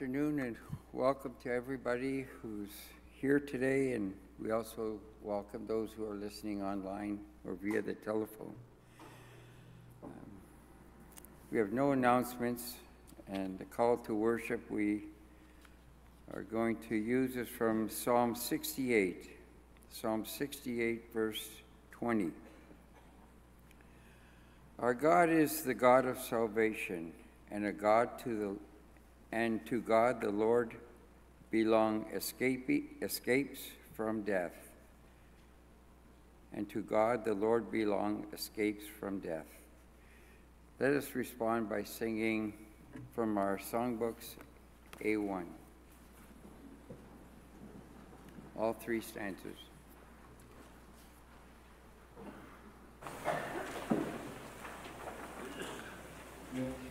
afternoon and welcome to everybody who's here today, and we also welcome those who are listening online or via the telephone. Um, we have no announcements, and the call to worship we are going to use is from Psalm 68, Psalm 68, verse 20. Our God is the God of salvation, and a God to the and to God the Lord belong escape, escapes from death. And to God the Lord belong escapes from death. Let us respond by singing from our songbooks A1. All three stanzas. like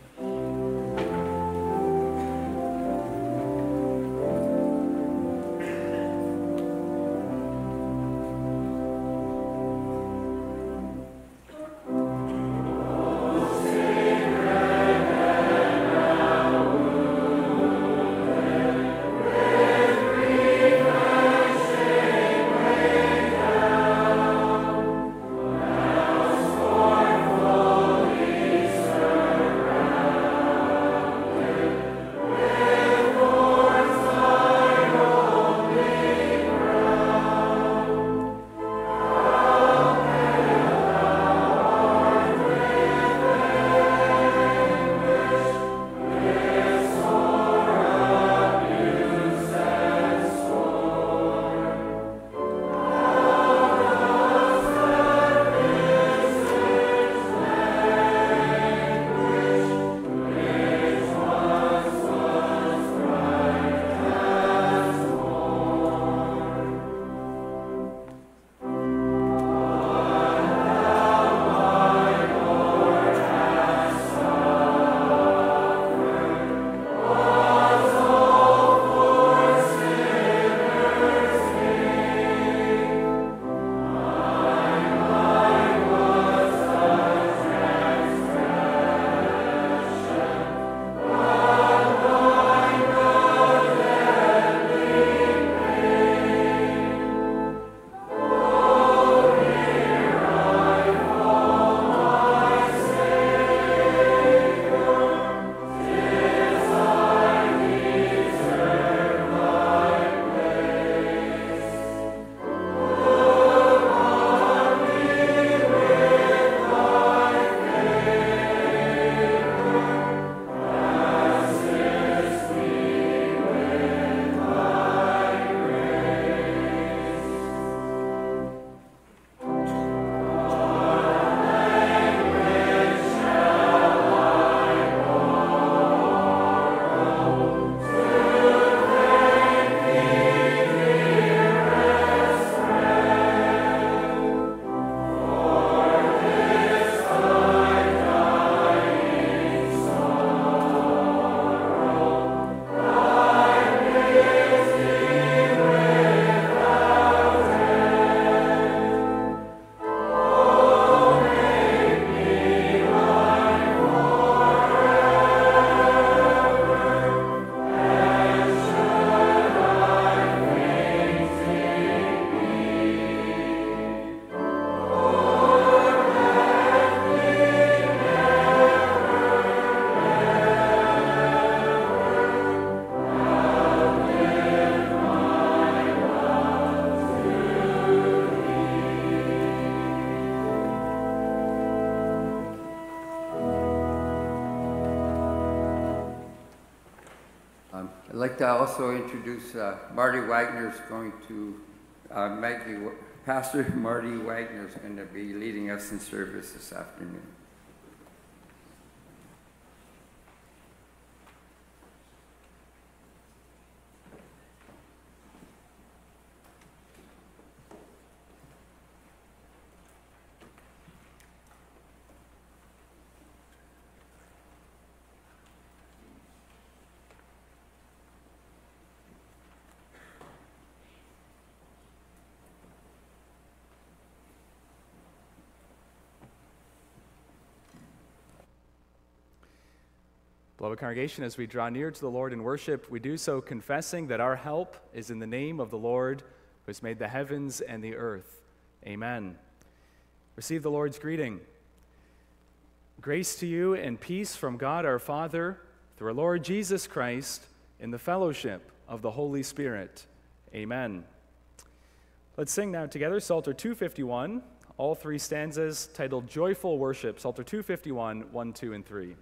to also introduce uh, Marty Wagner is going to, uh, Pastor Marty Wagner is going to be leading us in service this afternoon. Beloved congregation, as we draw near to the Lord in worship, we do so confessing that our help is in the name of the Lord who has made the heavens and the earth. Amen. Receive the Lord's greeting. Grace to you and peace from God our Father through our Lord Jesus Christ in the fellowship of the Holy Spirit. Amen. Let's sing now together Psalter 251, all three stanzas titled Joyful Worship, Psalter 251, 1, 2, and 3.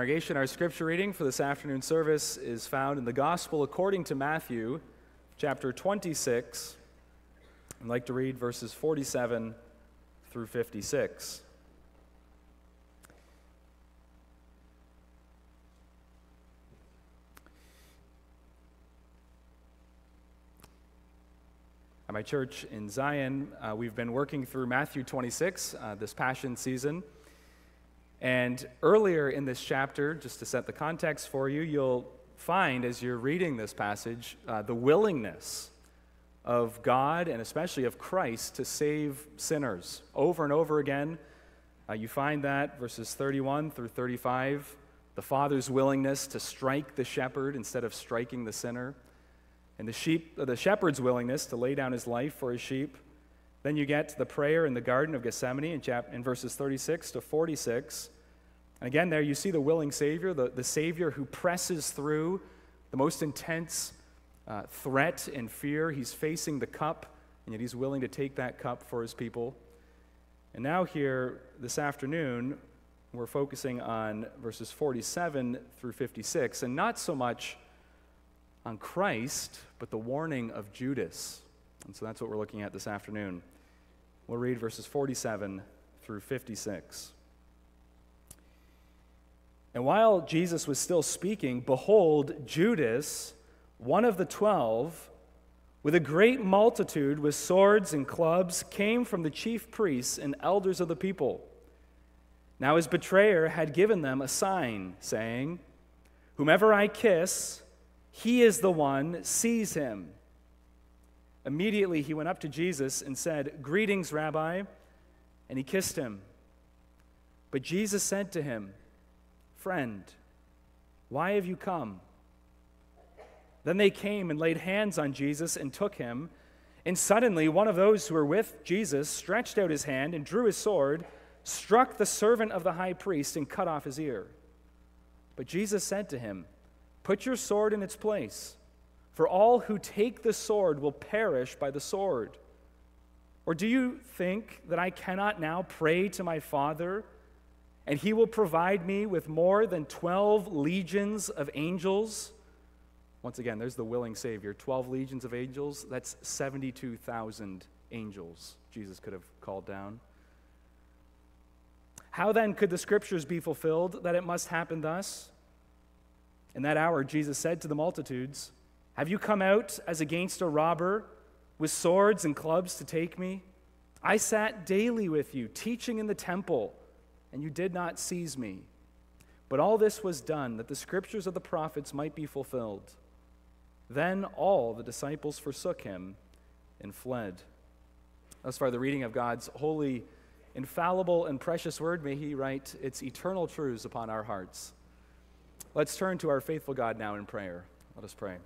Congregation, our scripture reading for this afternoon service is found in the Gospel according to Matthew, chapter 26. I'd like to read verses 47 through 56. At my church in Zion, uh, we've been working through Matthew 26 uh, this Passion season. And earlier in this chapter, just to set the context for you, you'll find as you're reading this passage uh, the willingness of God and especially of Christ to save sinners. Over and over again, uh, you find that verses 31 through 35, the Father's willingness to strike the shepherd instead of striking the sinner, and the, sheep, uh, the shepherd's willingness to lay down his life for his sheep. Then you get to the prayer in the Garden of Gethsemane in, chap- in verses 36 to 46. And again, there you see the willing Savior, the, the Savior who presses through the most intense uh, threat and fear. He's facing the cup, and yet he's willing to take that cup for his people. And now, here this afternoon, we're focusing on verses 47 through 56, and not so much on Christ, but the warning of Judas. And so that's what we're looking at this afternoon. We'll read verses 47 through 56. And while Jesus was still speaking, behold, Judas, one of the twelve, with a great multitude with swords and clubs, came from the chief priests and elders of the people. Now his betrayer had given them a sign, saying, Whomever I kiss, He is the one, seize him. Immediately he went up to Jesus and said, Greetings, Rabbi, and he kissed him. But Jesus said to him, Friend, why have you come? Then they came and laid hands on Jesus and took him. And suddenly one of those who were with Jesus stretched out his hand and drew his sword, struck the servant of the high priest, and cut off his ear. But Jesus said to him, Put your sword in its place, for all who take the sword will perish by the sword. Or do you think that I cannot now pray to my Father, and he will provide me with more than 12 legions of angels? Once again, there's the willing Savior. 12 legions of angels, that's 72,000 angels Jesus could have called down. How then could the scriptures be fulfilled that it must happen thus? In that hour, Jesus said to the multitudes, Have you come out as against a robber with swords and clubs to take me? I sat daily with you, teaching in the temple, and you did not seize me. But all this was done that the scriptures of the prophets might be fulfilled. Then all the disciples forsook him and fled. Thus far, the reading of God's holy, infallible, and precious word, may He write its eternal truths upon our hearts. Let's turn to our faithful God now in prayer. Let us pray.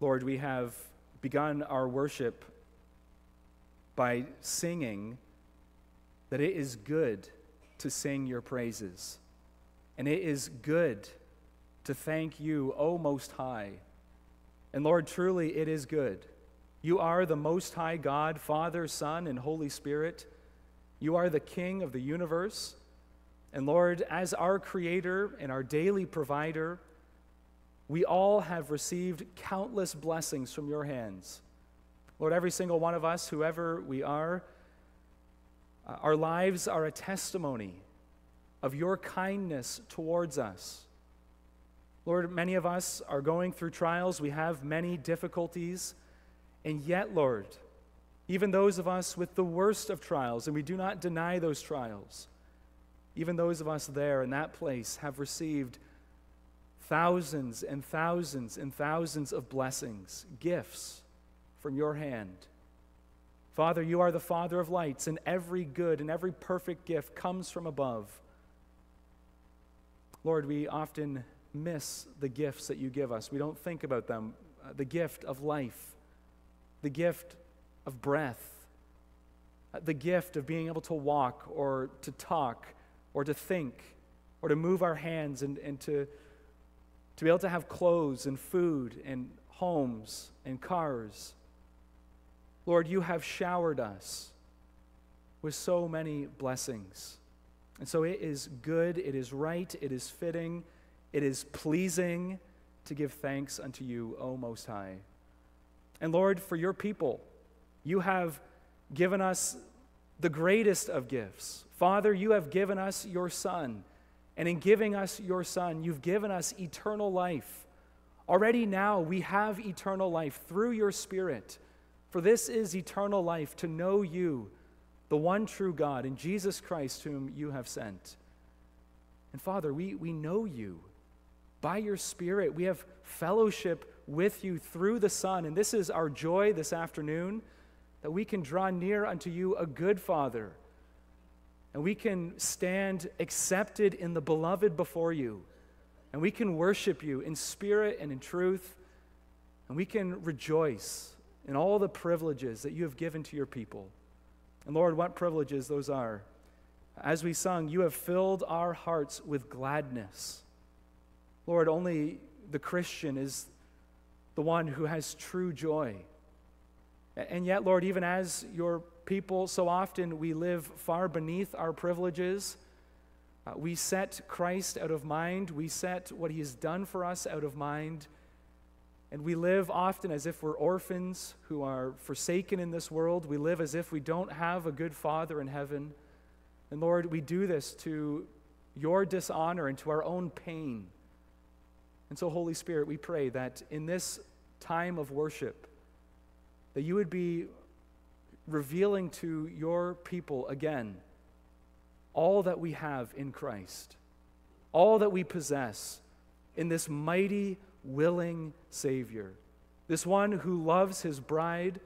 Lord, we have begun our worship by singing that it is good to sing your praises. And it is good to thank you, O Most High. And Lord, truly it is good. You are the Most High God, Father, Son, and Holy Spirit. You are the King of the universe. And Lord, as our Creator and our daily provider, we all have received countless blessings from your hands. Lord, every single one of us, whoever we are, uh, our lives are a testimony of your kindness towards us. Lord, many of us are going through trials. We have many difficulties. And yet, Lord, even those of us with the worst of trials, and we do not deny those trials, even those of us there in that place have received thousands and thousands and thousands of blessings, gifts from your hand. Father, you are the Father of lights, and every good and every perfect gift comes from above. Lord, we often miss the gifts that you give us. We don't think about them. Uh, the gift of life, the gift of breath, uh, the gift of being able to walk or to talk or to think or to move our hands and, and to, to be able to have clothes and food and homes and cars. Lord, you have showered us with so many blessings. And so it is good, it is right, it is fitting, it is pleasing to give thanks unto you, O Most High. And Lord, for your people, you have given us the greatest of gifts. Father, you have given us your Son. And in giving us your Son, you've given us eternal life. Already now, we have eternal life through your Spirit. For this is eternal life, to know you, the one true God, and Jesus Christ, whom you have sent. And Father, we, we know you by your Spirit. We have fellowship with you through the Son. And this is our joy this afternoon that we can draw near unto you, a good Father. And we can stand accepted in the beloved before you. And we can worship you in spirit and in truth. And we can rejoice in all the privileges that you have given to your people. And Lord, what privileges those are. As we sung, you have filled our hearts with gladness. Lord, only the Christian is the one who has true joy. And yet, Lord, even as your people, so often we live far beneath our privileges. Uh, we set Christ out of mind. We set what he has done for us out of mind. And we live often as if we're orphans who are forsaken in this world. We live as if we don't have a good Father in heaven. And Lord, we do this to your dishonor and to our own pain. And so, Holy Spirit, we pray that in this time of worship, that you would be revealing to your people again all that we have in Christ, all that we possess in this mighty, willing Savior, this one who loves his bride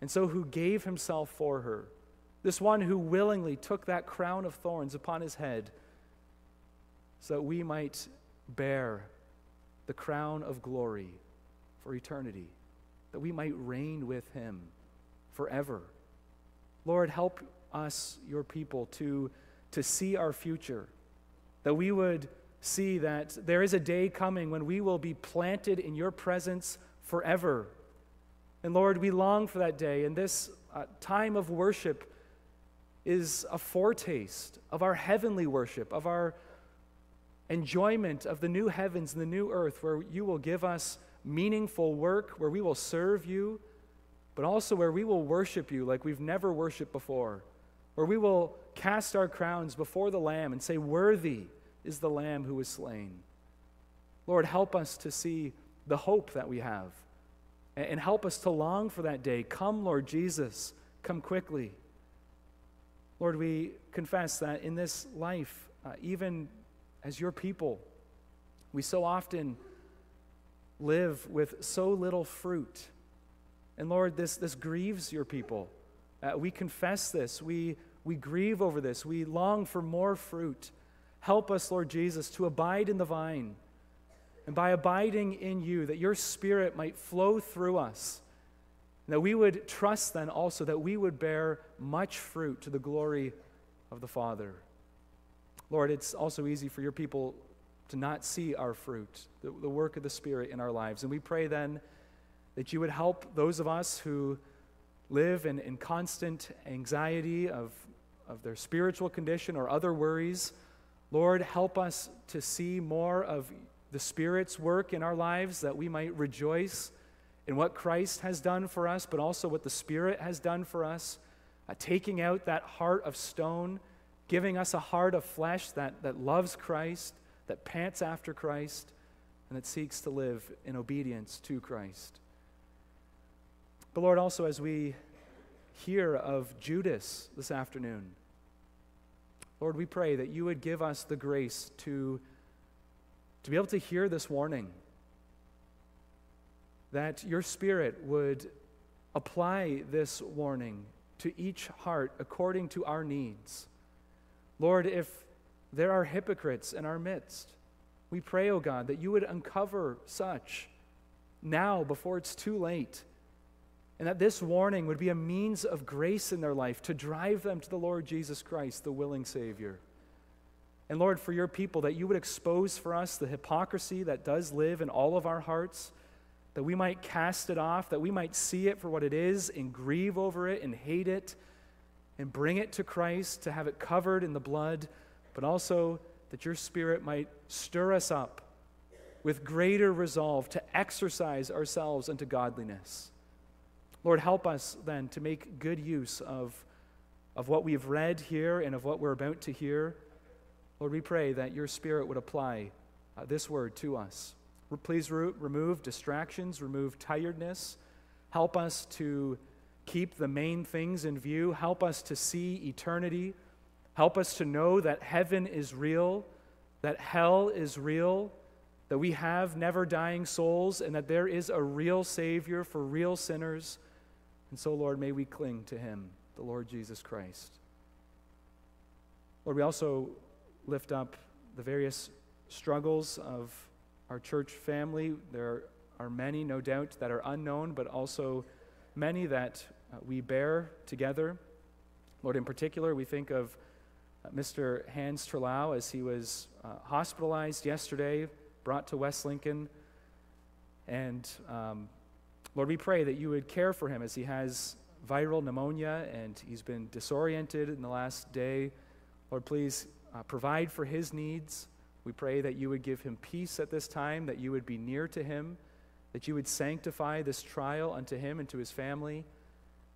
and so who gave himself for her, this one who willingly took that crown of thorns upon his head so that we might bear the crown of glory for eternity, that we might reign with him forever. Lord, help us, your people, to, to see our future, that we would see that there is a day coming when we will be planted in your presence forever. And Lord, we long for that day, and this uh, time of worship is a foretaste of our heavenly worship, of our enjoyment of the new heavens and the new earth, where you will give us meaningful work, where we will serve you, but also where we will worship you like we've never worshiped before, where we will cast our crowns before the Lamb and say, Worthy is the Lamb who was slain. Lord, help us to see the hope that we have and help us to long for that day. Come, Lord Jesus, come quickly. Lord, we confess that in this life, uh, even as your people, we so often live with so little fruit. And Lord, this, this grieves your people. Uh, we confess this. We, we grieve over this. We long for more fruit. Help us, Lord Jesus, to abide in the vine. And by abiding in you, that your spirit might flow through us. And that we would trust then also that we would bear much fruit to the glory of the Father. Lord, it's also easy for your people to not see our fruit, the, the work of the Spirit in our lives. And we pray then that you would help those of us who live in, in constant anxiety of, of their spiritual condition or other worries. Lord, help us to see more of the Spirit's work in our lives that we might rejoice in what Christ has done for us, but also what the Spirit has done for us, uh, taking out that heart of stone, giving us a heart of flesh that, that loves Christ, that pants after Christ, and that seeks to live in obedience to Christ. But Lord, also as we hear of Judas this afternoon, Lord, we pray that you would give us the grace to, to be able to hear this warning, that your Spirit would apply this warning to each heart according to our needs. Lord, if there are hypocrites in our midst, we pray, O oh God, that you would uncover such now before it's too late and that this warning would be a means of grace in their life to drive them to the Lord Jesus Christ, the willing Savior. And Lord, for your people, that you would expose for us the hypocrisy that does live in all of our hearts, that we might cast it off, that we might see it for what it is and grieve over it and hate it and bring it to Christ to have it covered in the blood, but also that your Spirit might stir us up with greater resolve to exercise ourselves unto godliness. Lord, help us then to make good use of, of what we've read here and of what we're about to hear. Lord, we pray that your Spirit would apply uh, this word to us. Please re- remove distractions, remove tiredness. Help us to keep the main things in view. Help us to see eternity. Help us to know that heaven is real, that hell is real, that we have never dying souls, and that there is a real Savior for real sinners and so, Lord, may we cling to him, the Lord Jesus Christ. Lord, we also lift up the various struggles of our church family. There are many, no doubt, that are unknown, but also many that uh, we bear together. Lord, in particular, we think of uh, Mr. Hans Terlau as he was uh, hospitalized yesterday, brought to West Lincoln, and um, Lord, we pray that you would care for him as he has viral pneumonia and he's been disoriented in the last day. Lord, please uh, provide for his needs. We pray that you would give him peace at this time, that you would be near to him, that you would sanctify this trial unto him and to his family.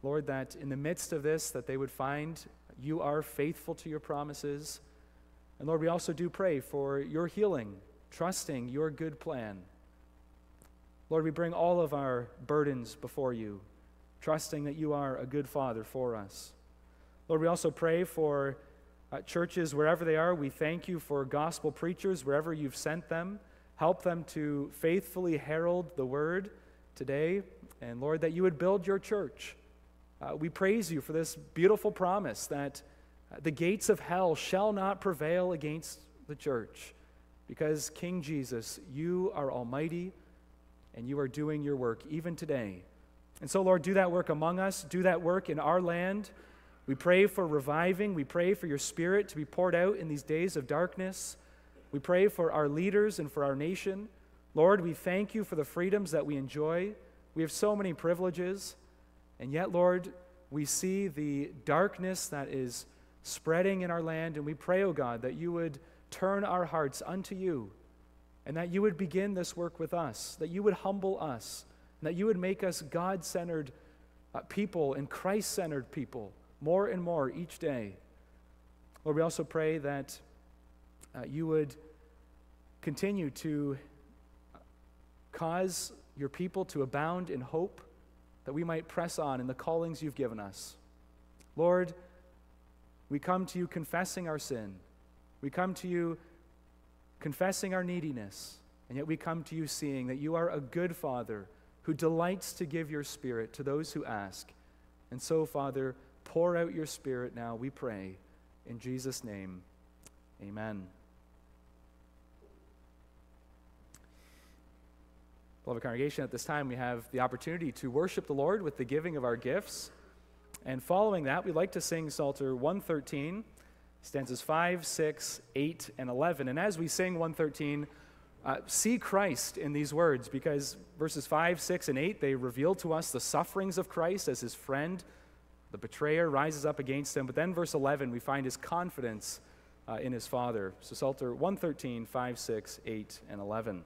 Lord, that in the midst of this, that they would find you are faithful to your promises. And Lord, we also do pray for your healing, trusting your good plan. Lord, we bring all of our burdens before you. trusting that you are a good Father for us. Lord, we also pray for uh, churches wherever they are. We thank you for gospel preachers wherever you've sent them. Help them to faithfully herald the word today. And Lord, that you would build your church. Uh, we praise you for this beautiful promise that uh, the gates of hell shall not prevail against the church. Because, King Jesus, you are almighty and you are doing your work even today. And so, Lord, do that work among us, do that work in our land. We pray for reviving. We pray for your spirit to be poured out in these days of darkness. We pray for our leaders and for our nation. Lord, we thank you for the freedoms that we enjoy. We have so many privileges. And yet, Lord, we see the darkness that is spreading in our land. And we pray, oh God, that you would turn our hearts unto you and that you would begin this work with us, that you would humble us, and that you would make us God centered uh, people and Christ centered people more and more each day. Lord, we also pray that uh, you would continue to cause your people to abound in hope, that we might press on in the callings you've given us. Lord, we come to you confessing our sin. We come to you confessing our neediness, and yet we come to you seeing that you are a good Father who delights to give your Spirit to those who ask. And so, Father, Pour out your Spirit now, we pray. In Jesus' name, amen. Beloved congregation, at this time we have the opportunity to worship the Lord with the giving of our gifts. And following that, we'd like to sing Psalter 113, stanzas 5, 6, 8, and 11. And as we sing 113, uh, see Christ in these words because verses 5, 6, and 8, they reveal to us the sufferings of Christ as his friend the betrayer rises up against him. But then, verse 11, we find his confidence uh, in his Father. So, Psalter 113, 5, 6, 8, and 11.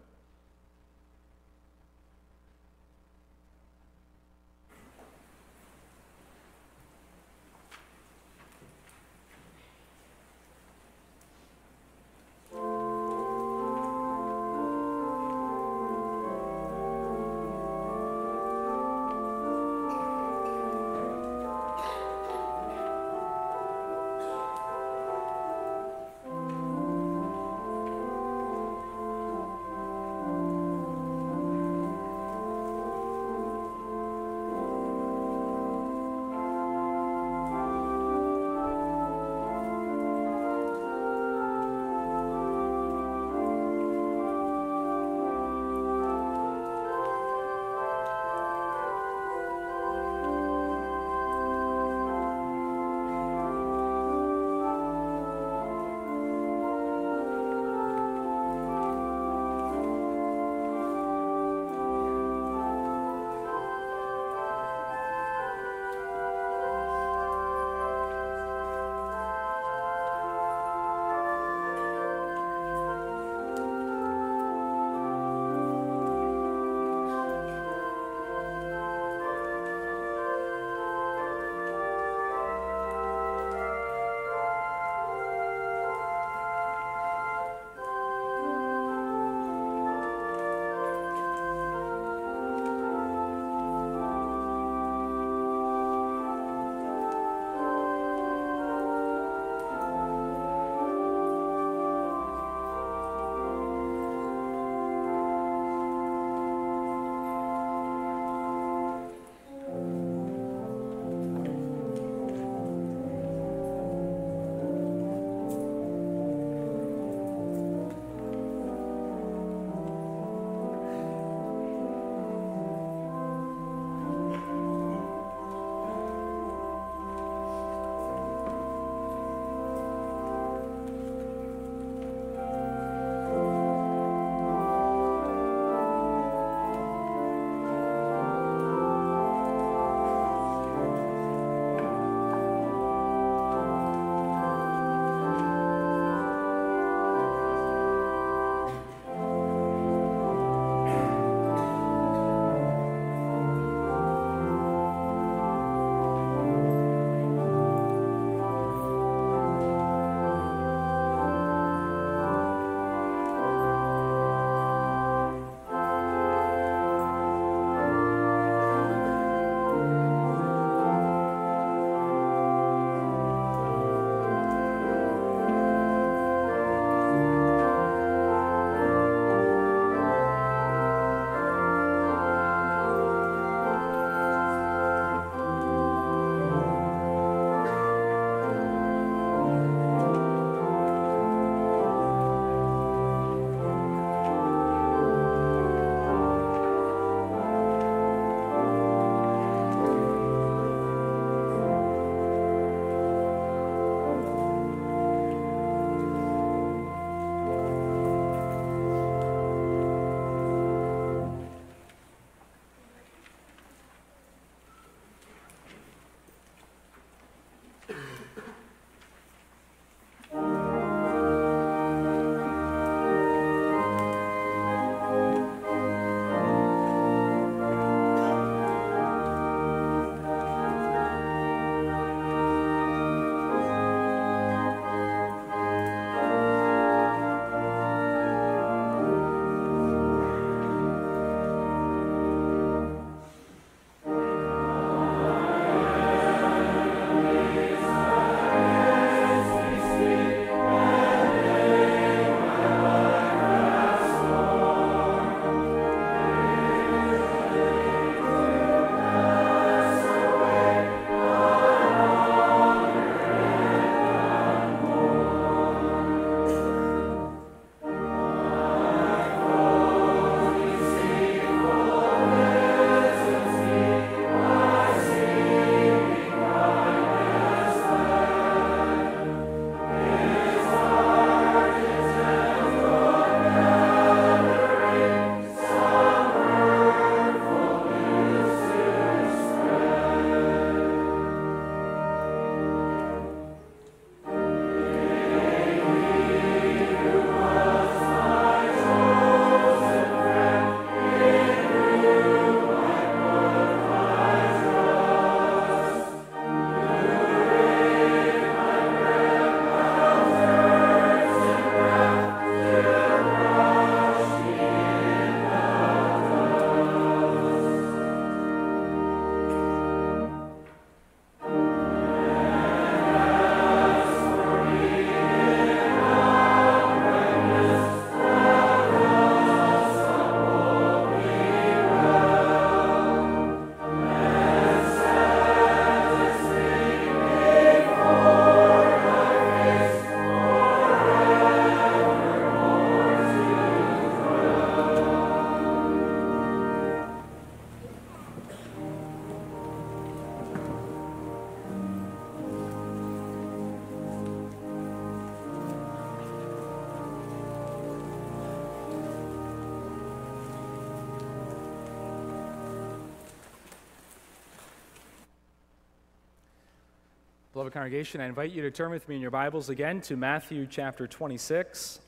Congregation, I invite you to turn with me in your Bibles again to Matthew chapter 26.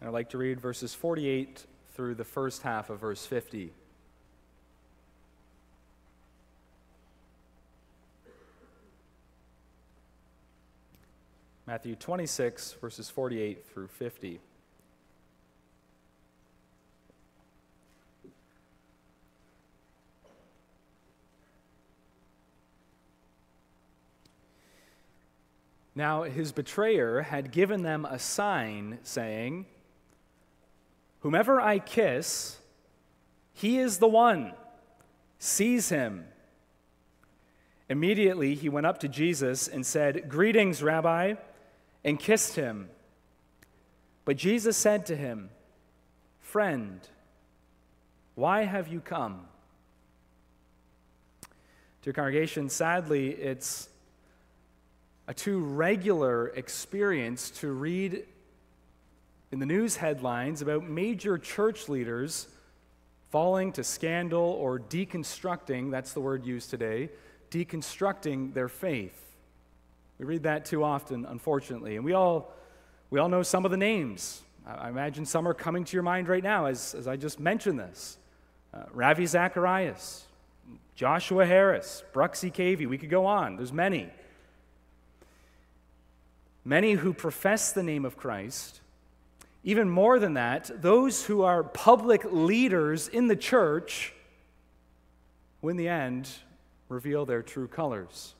And I'd like to read verses 48 through the first half of verse 50. Matthew 26, verses 48 through 50. Now his betrayer had given them a sign, saying, Whomever I kiss, he is the one. Seize him. Immediately he went up to Jesus and said, Greetings, Rabbi, and kissed him. But Jesus said to him, Friend, why have you come? Dear congregation, sadly, it's a too regular experience to read in the news headlines about major church leaders falling to scandal or deconstructing, that's the word used today, deconstructing their faith. We read that too often, unfortunately. And we all, we all know some of the names. I imagine some are coming to your mind right now as, as I just mentioned this. Uh, Ravi Zacharias, Joshua Harris, Bruxy Cavey, we could go on. There's many. Many who profess the name of Christ. Even more than that, those who are public leaders in the church who, in the end, reveal their true colors.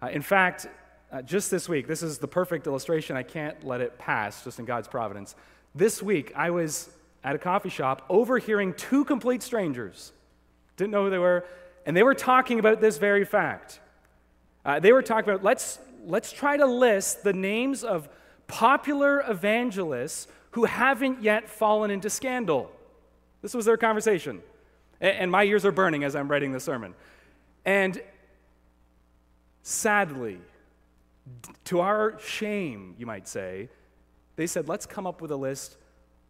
Uh, in fact, uh, just this week, this is the perfect illustration. I can't let it pass just in God's providence. This week, I was at a coffee shop overhearing two complete strangers. Didn't know who they were, and they were talking about this very fact. Uh, they were talking about let's let's try to list the names of popular evangelists who haven't yet fallen into scandal. This was their conversation. And my ears are burning as I'm writing the sermon. And sadly, to our shame, you might say, they said, let's come up with a list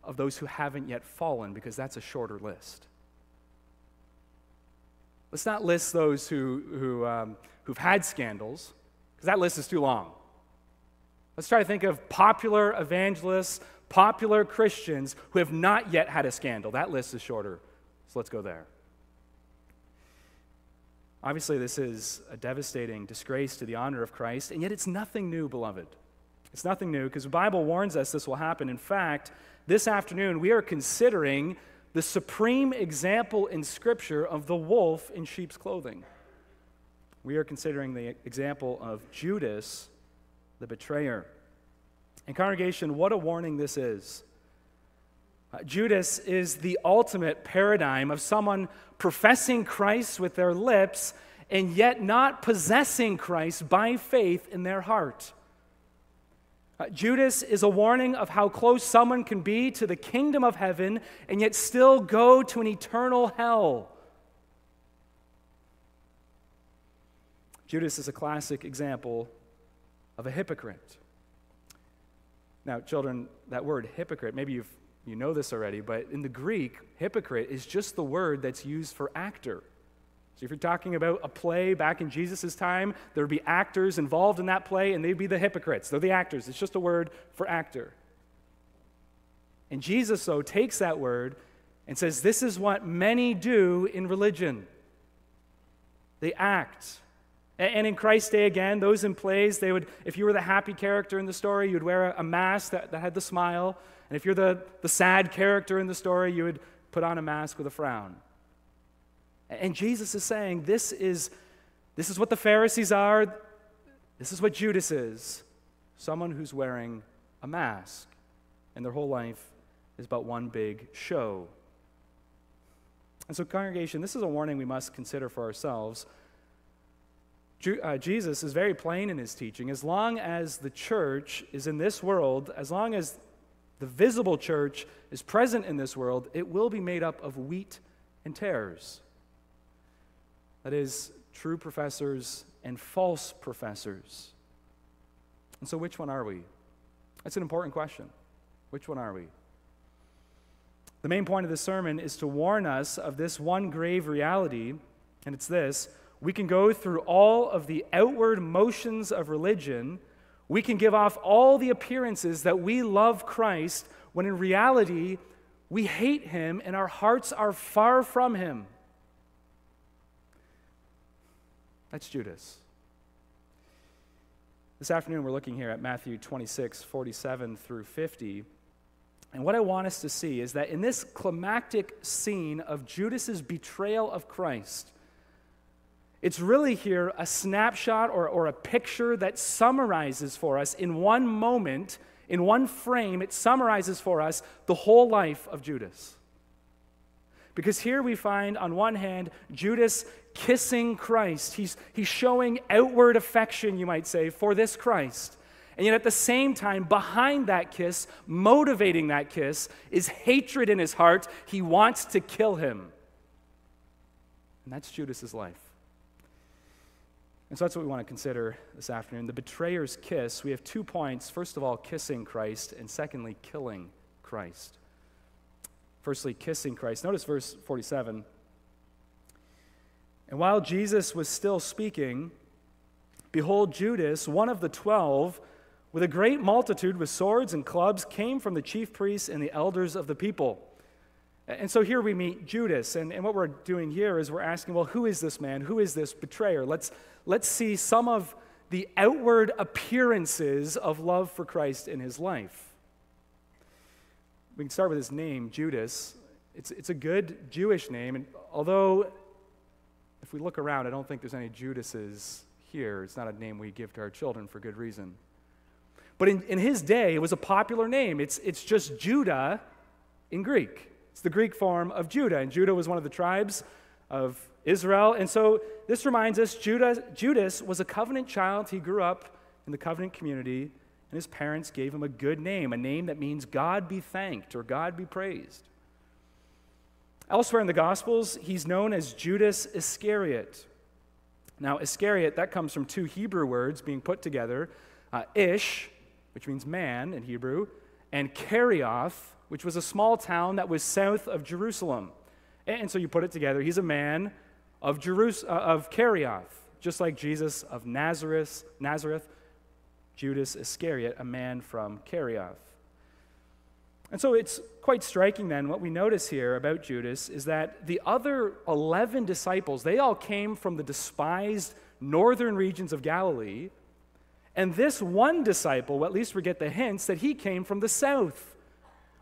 of those who haven't yet fallen because that's a shorter list. Let's not list those who, who, um, who've had scandals because that list is too long. Let's try to think of popular evangelists, popular Christians who have not yet had a scandal. That list is shorter, so let's go there. Obviously, this is a devastating disgrace to the honor of Christ, and yet it's nothing new, beloved. It's nothing new because the Bible warns us this will happen. In fact, this afternoon we are considering the supreme example in Scripture of the wolf in sheep's clothing we are considering the example of Judas, the betrayer. And, congregation, what a warning this is. Uh, Judas is the ultimate paradigm of someone professing Christ with their lips and yet not possessing Christ by faith in their heart. Uh, Judas is a warning of how close someone can be to the kingdom of heaven and yet still go to an eternal hell. Judas is a classic example of a hypocrite. Now, children, that word hypocrite, maybe you've, you know this already, but in the Greek, hypocrite is just the word that's used for actor. So if you're talking about a play back in Jesus' time, there would be actors involved in that play, and they'd be the hypocrites. They're the actors. It's just a word for actor. And Jesus, though, takes that word and says, This is what many do in religion. They act and in Christ's day, again, those in plays, they would, if you were the happy character in the story, you'd wear a mask that, that had the smile. And if you're the, the sad character in the story, you would put on a mask with a frown. And Jesus is saying, this is, this is what the Pharisees are, this is what Judas is someone who's wearing a mask. And their whole life is about one big show. And so, congregation, this is a warning we must consider for ourselves Uh, Jesus is very plain in his teaching. As long as the church is in this world, as long as the visible church is present in this world, it will be made up of wheat and tares. That is, true professors and false professors. And so, which one are we? That's an important question. Which one are we? The main point of this sermon is to warn us of this one grave reality, and it's this we can go through all of the outward motions of religion. We can give off all the appearances that we love Christ when in reality, we hate him and our hearts are far from him. That's Judas. This afternoon, we're looking here at Matthew 26, 47 through 50. And what I want us to see is that in this climactic scene of Judas's betrayal of Christ, it's really here a snapshot or, or a picture that summarizes for us in one moment, in one frame, it summarizes for us the whole life of Judas. Because here we find, on one hand, Judas kissing Christ. He's, he's showing outward affection, you might say, for this Christ. And yet, at the same time, behind that kiss, motivating that kiss, is hatred in his heart. He wants to kill him. And that's Judas's life. And so that's what we want to consider this afternoon. The betrayer's kiss, we have two points. First of all, kissing Christ, and secondly, killing Christ. Firstly, kissing Christ. Notice verse 47. And while Jesus was still speaking, behold, Judas, one of the twelve, with a great multitude with swords and clubs, came from the chief priests and the elders of the people. And so here we meet Judas. And, and what we're doing here is we're asking, well, who is this man? Who is this betrayer? Let's, let's see some of the outward appearances of love for Christ in his life. We can start with his name, Judas. It's, it's a good Jewish name, and although if we look around, I don't think there's any Judases here. It's not a name we give to our children for good reason. But in, in his day, it was a popular name. It's, it's just Judah in Greek. It's the Greek form of Judah, and Judah was one of the tribes of Israel. And so this reminds us Judah, Judas was a covenant child. He grew up in the covenant community, and his parents gave him a good name, a name that means God be thanked or God be praised. Elsewhere in the Gospels, he's known as Judas Iscariot. Now, Iscariot, that comes from two Hebrew words being put together uh, Ish, which means man in Hebrew, and Kerioth, which was a small town that was south of Jerusalem. And so you put it together. He's a man of, Jerus- uh, of Kerioth, just like Jesus of Nazareth, Nazareth, Judas Iscariot, a man from Kerioth. And so it's quite striking then, what we notice here about Judas is that the other 11 disciples, they all came from the despised northern regions of Galilee. And this one disciple, well, at least we get the hints that he came from the south,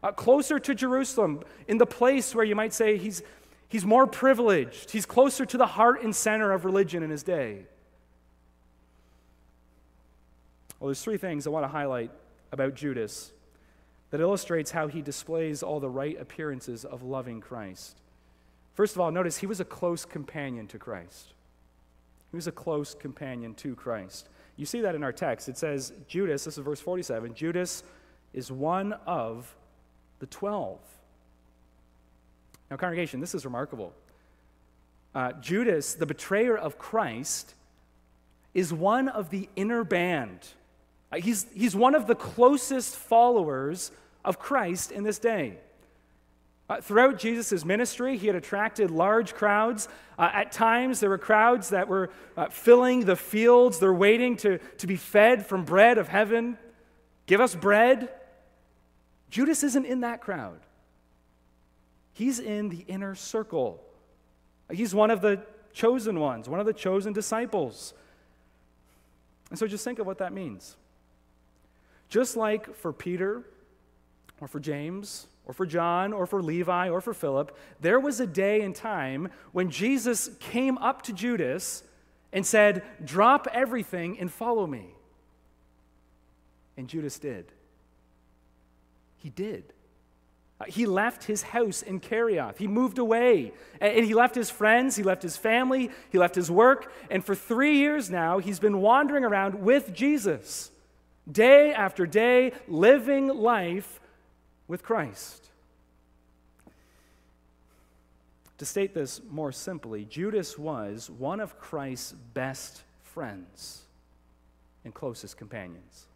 uh, closer to Jerusalem, in the place where you might say he's, he's more privileged. He's closer to the heart and center of religion in his day. Well, there's three things I want to highlight about Judas that illustrates how he displays all the right appearances of loving Christ. First of all, notice he was a close companion to Christ. He was a close companion to Christ. You see that in our text. It says, Judas, this is verse 47, Judas is one of the twelve. Now, congregation, this is remarkable. Uh, Judas, the betrayer of Christ, is one of the inner band. Uh, he's, he's one of the closest followers of Christ in this day. Uh, throughout Jesus' ministry, he had attracted large crowds. Uh, at times, there were crowds that were uh, filling the fields. They're waiting to, to be fed from bread of heaven. Give us bread. Judas isn't in that crowd, he's in the inner circle. He's one of the chosen ones, one of the chosen disciples. And so just think of what that means. Just like for Peter, or for James, or for John, or for Levi, or for Philip, there was a day and time when Jesus came up to Judas and said, Drop everything and follow me. And Judas did. He did. Uh, he left his house in Kerioth. He moved away. And he left his friends, he left his family, he left his work. And for three years now, he's been wandering around with Jesus, day after day, living life with Christ. To state this more simply, Judas was one of Christ's best friends and closest companions.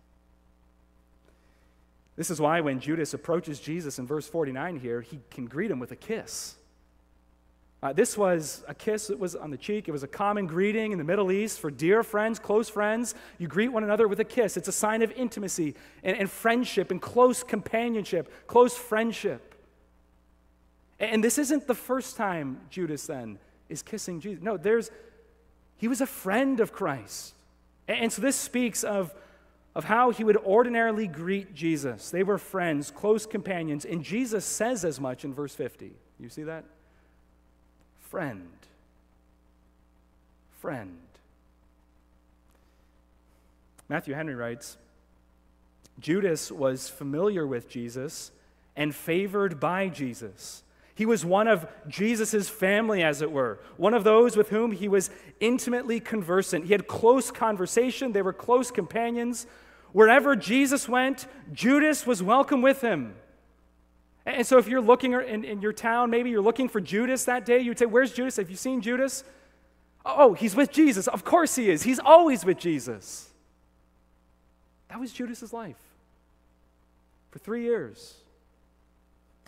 This is why when Judas approaches Jesus in verse 49 here, he can greet him with a kiss. Uh, this was a kiss that was on the cheek. It was a common greeting in the Middle East for dear friends, close friends. You greet one another with a kiss. It's a sign of intimacy and, and friendship and close companionship, close friendship. And, and this isn't the first time Judas then is kissing Jesus. No, there's, he was a friend of Christ. And, and so this speaks of, of how he would ordinarily greet Jesus. They were friends, close companions. And Jesus says as much in verse 50. You see that? friend. Friend. Matthew Henry writes Judas was familiar with Jesus and favored by Jesus. He was one of Jesus' family, as it were, one of those with whom he was intimately conversant. He had close conversation, they were close companions. Wherever Jesus went, Judas was welcome with him. And so, if you're looking in, in your town, maybe you're looking for Judas that day, you'd say, Where's Judas? Have you seen Judas? Oh, oh, he's with Jesus. Of course he is. He's always with Jesus. That was Judas's life for three years.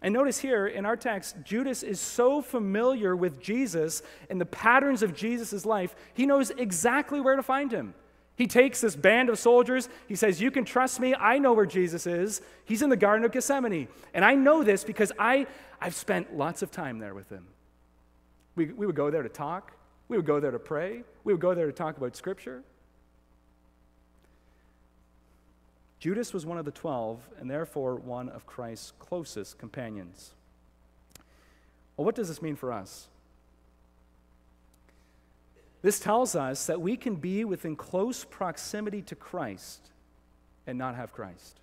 And notice here in our text, Judas is so familiar with Jesus and the patterns of Jesus' life, he knows exactly where to find him. He takes this band of soldiers. He says, You can trust me. I know where Jesus is. He's in the Garden of Gethsemane. And I know this because I, I've spent lots of time there with him. We, we would go there to talk, we would go there to pray, we would go there to talk about Scripture. Judas was one of the twelve, and therefore one of Christ's closest companions. Well, what does this mean for us? This tells us that we can be within close proximity to Christ and not have Christ.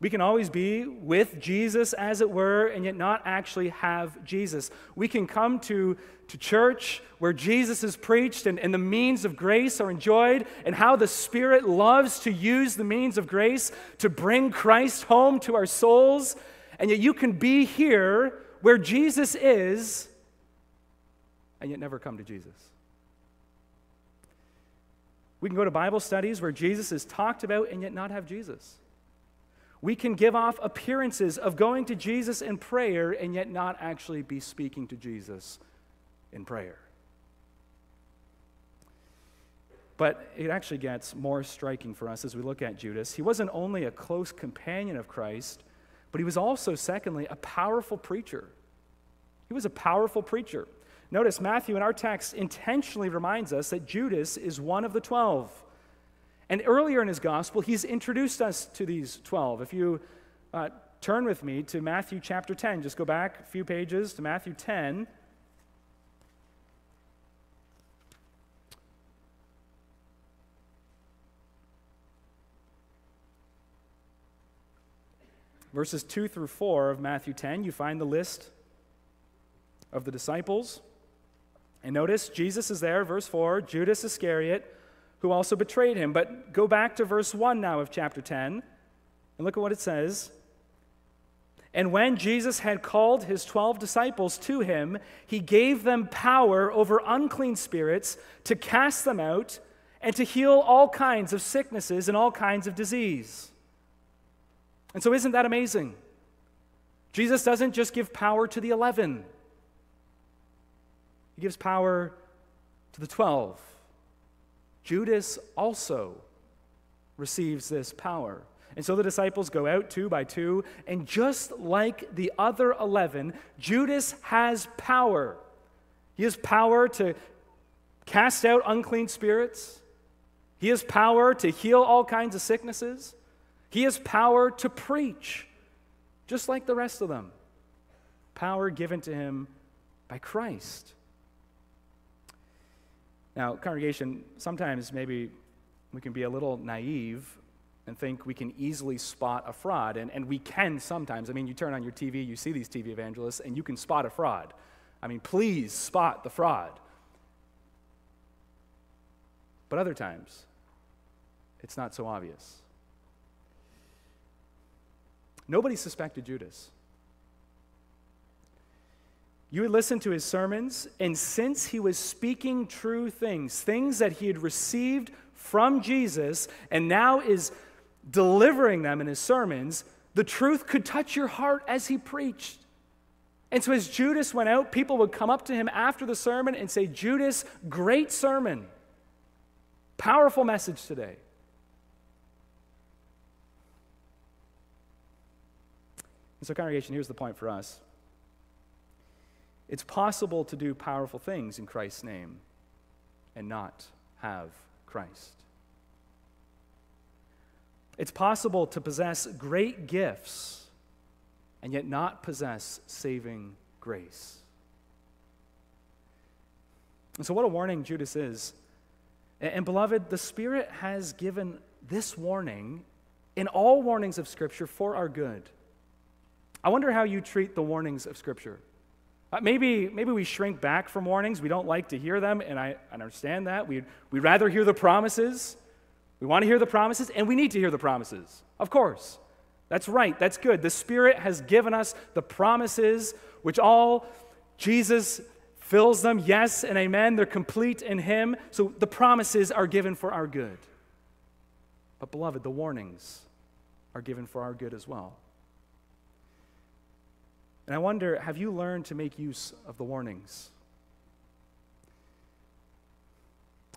We can always be with Jesus, as it were, and yet not actually have Jesus. We can come to, to church where Jesus is preached and, and the means of grace are enjoyed, and how the Spirit loves to use the means of grace to bring Christ home to our souls. And yet you can be here where Jesus is and yet never come to Jesus. We can go to Bible studies where Jesus is talked about and yet not have Jesus. We can give off appearances of going to Jesus in prayer and yet not actually be speaking to Jesus in prayer. But it actually gets more striking for us as we look at Judas. He wasn't only a close companion of Christ, but he was also, secondly, a powerful preacher. He was a powerful preacher. Notice Matthew in our text intentionally reminds us that Judas is one of the 12. And earlier in his gospel, he's introduced us to these 12. If you uh, turn with me to Matthew chapter 10, just go back a few pages to Matthew 10. Verses 2 through 4 of Matthew 10, you find the list of the disciples. And notice Jesus is there, verse 4, Judas Iscariot, who also betrayed him. But go back to verse 1 now of chapter 10 and look at what it says. And when Jesus had called his 12 disciples to him, he gave them power over unclean spirits to cast them out and to heal all kinds of sicknesses and all kinds of disease. And so, isn't that amazing? Jesus doesn't just give power to the 11. Gives power to the 12. Judas also receives this power. And so the disciples go out two by two, and just like the other 11, Judas has power. He has power to cast out unclean spirits, he has power to heal all kinds of sicknesses, he has power to preach, just like the rest of them. Power given to him by Christ. Now, congregation, sometimes maybe we can be a little naive and think we can easily spot a fraud. And, and we can sometimes. I mean, you turn on your TV, you see these TV evangelists, and you can spot a fraud. I mean, please spot the fraud. But other times, it's not so obvious. Nobody suspected Judas. You would listen to his sermons, and since he was speaking true things, things that he had received from Jesus, and now is delivering them in his sermons, the truth could touch your heart as he preached. And so as Judas went out, people would come up to him after the sermon and say, Judas, great sermon. Powerful message today. And so, congregation, here's the point for us it's possible to do powerful things in Christ's name and not have Christ. It's possible to possess great gifts and yet not possess saving grace. And so, what a warning Judas is. And, beloved, the Spirit has given this warning in all warnings of Scripture for our good. I wonder how you treat the warnings of Scripture. Uh, maybe, maybe we shrink back from warnings. We don't like to hear them, and I, understand that. We'd, we'd rather hear the promises. We want to hear the promises, and we need to hear the promises, of course. That's right, that's good. The Spirit has given us the promises, which all Jesus fills them. Yes and amen. They're complete in Him. So the promises are given for our good. But, beloved, the warnings are given for our good as well. And I wonder have you learned to make use of the warnings?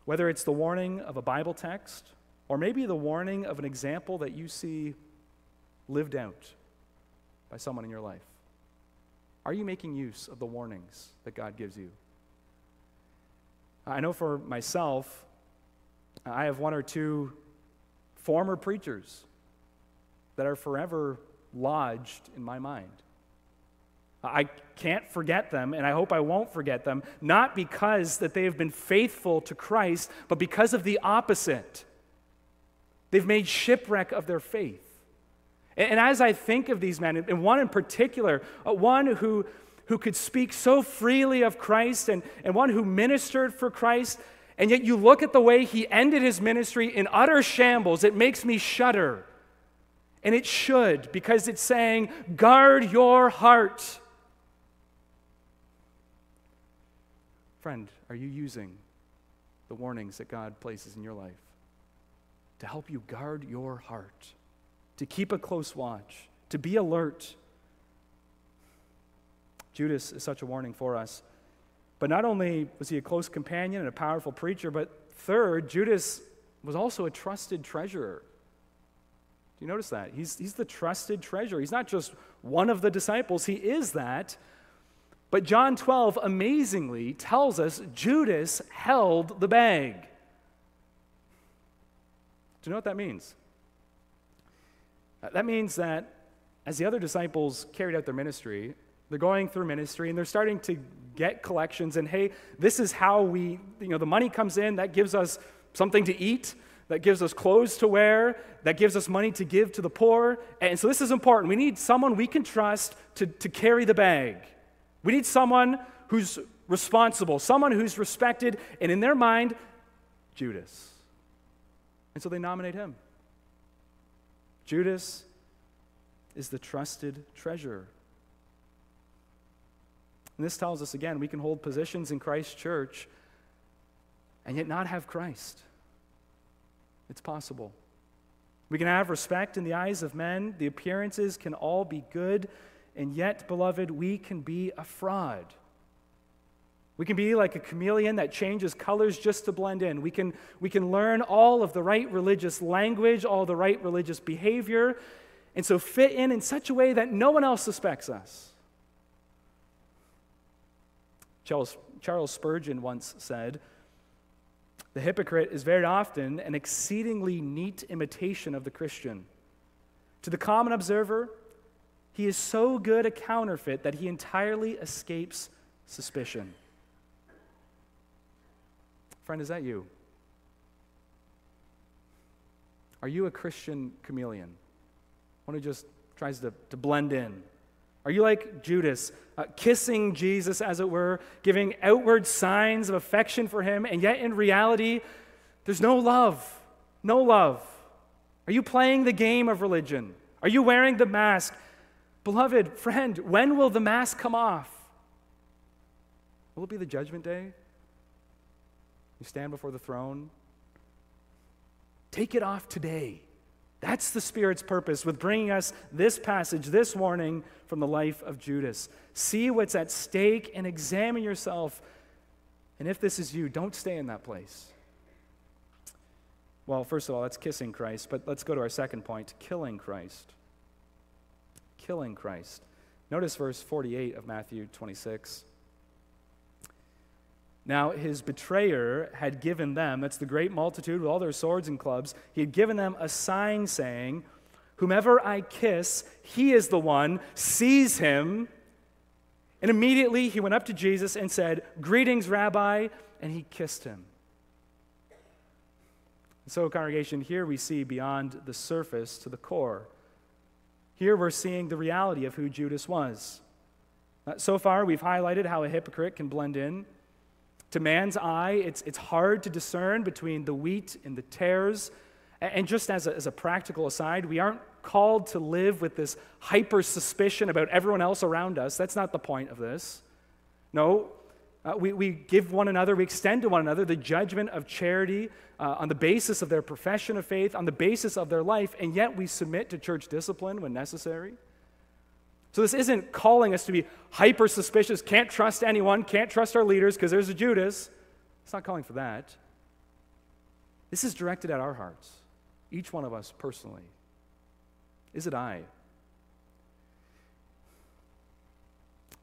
Whether it's the warning of a Bible text, or maybe the warning of an example that you see lived out by someone in your life? Are you making use of the warnings that God gives you? I know for myself, I have one or two former preachers that are forever lodged in my mind. I can't forget them, and I hope I won't forget them, not because that they have been faithful to Christ, but because of the opposite. They've made shipwreck of their faith. And as I think of these men, and one in particular, uh, one who, who could speak so freely of Christ and, and one who ministered for Christ, and yet you look at the way he ended his ministry in utter shambles, it makes me shudder. And it should, because it's saying, guard your heart. Friend, are you using the warnings that God places in your life to help you guard your heart? to keep a close watch, to be alert. Judas is such a warning for us. But not only was he a close companion and a powerful preacher, but third, Judas was also a trusted treasurer. Do you notice that? He's, he's the trusted treasurer. He's not just one of the disciples, he is that. But John 12 amazingly tells us Judas held the bag. Do you know what that means? That means that as the other disciples carried out their ministry, they're going through ministry and they're starting to get collections and hey, this is how we, you know, the money comes in, that gives us something to eat, that gives us clothes to wear, that gives us money to give to the poor. And so this is important. We need someone we can trust to, to carry the bag. We need someone who's responsible, someone who's respected, and in their mind, Judas. And so they nominate him. Judas is the trusted treasurer. And this tells us again we can hold positions in Christ's church and yet not have Christ. It's possible. We can have respect in the eyes of men, the appearances can all be good, and yet, beloved, we can be a fraud. We can be like a chameleon that changes colors just to blend in. We can, we can learn all of the right religious language, all the right religious behavior, and so fit in in such a way that no one else suspects us. Charles, Charles Spurgeon once said, The hypocrite is very often an exceedingly neat imitation of the Christian. To the common observer, he is so good a counterfeit that he entirely escapes suspicion. Friend, is that you? Are you a Christian chameleon? One who just tries to, to blend in? Are you like Judas, uh, kissing Jesus, as it were, giving outward signs of affection for him, and yet in reality, there's no love? No love. Are you playing the game of religion? Are you wearing the mask? Beloved friend, when will the mask come off? Will it be the judgment day? You stand before the throne. Take it off today. That's the Spirit's purpose with bringing us this passage this warning from the life of Judas. See what's at stake and examine yourself. And if this is you, don't stay in that place. Well, first of all, that's kissing Christ, but let's go to our second point killing Christ. Killing Christ. Notice verse 48 of Matthew 26. Now, his betrayer had given them, that's the great multitude with all their swords and clubs, he had given them a sign saying, Whomever I kiss, he is the one, seize him. And immediately he went up to Jesus and said, Greetings, Rabbi, and he kissed him. So, congregation, here we see beyond the surface to the core. Here we're seeing the reality of who Judas was. Uh, so far, we've highlighted how a hypocrite can blend in to man's eye, it's, it's hard to discern between the wheat and the tares. And just as a, as a practical aside, we aren't called to live with this hyper suspicion about everyone else around us. That's not the point of this. No, uh, we, we give one another, we extend to one another the judgment of charity uh, on the basis of their profession of faith, on the basis of their life, and yet we submit to church discipline when necessary. So this isn't calling us to be hyper suspicious, can't trust anyone, can't trust our leaders because there's a Judas. It's not calling for that. This is directed at our hearts, each one of us personally. Is it I?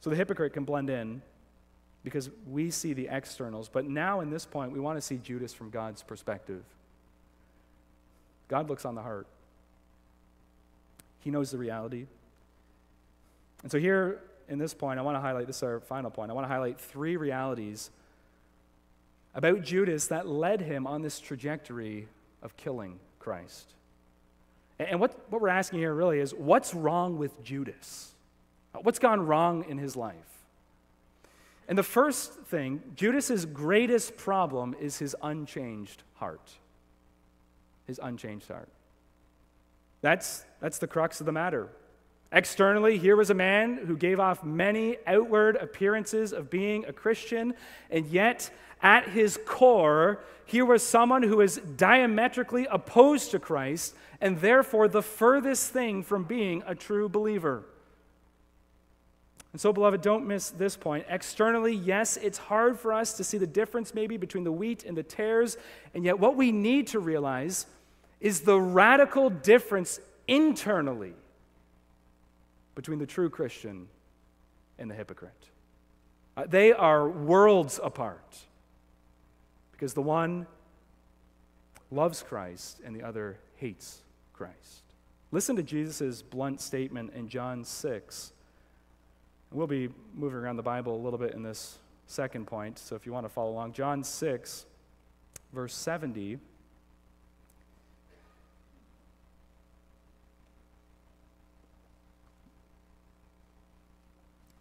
So the hypocrite can blend in because we see the externals, but now in this point, we want to see Judas from God's perspective. God looks on the heart, He knows the reality. And so, here in this point, I want to highlight this is our final point. I want to highlight three realities about Judas that led him on this trajectory of killing Christ. And what, what we're asking here really is what's wrong with Judas? What's gone wrong in his life? And the first thing, Judas's greatest problem is his unchanged heart. His unchanged heart. That's, that's the crux of the matter. Externally, here was a man who gave off many outward appearances of being a Christian, and yet at his core, here was someone who was diametrically opposed to Christ and therefore the furthest thing from being a true believer. And so, beloved, don't miss this point. Externally, yes, it's hard for us to see the difference maybe between the wheat and the tares, and yet what we need to realize is the radical difference internally between the true Christian and the hypocrite. Uh, they are worlds apart because the one loves Christ and the other hates Christ. Listen to Jesus' blunt statement in John 6. We'll be moving around the Bible a little bit in this second point, so if you want to follow along, John 6, verse 70.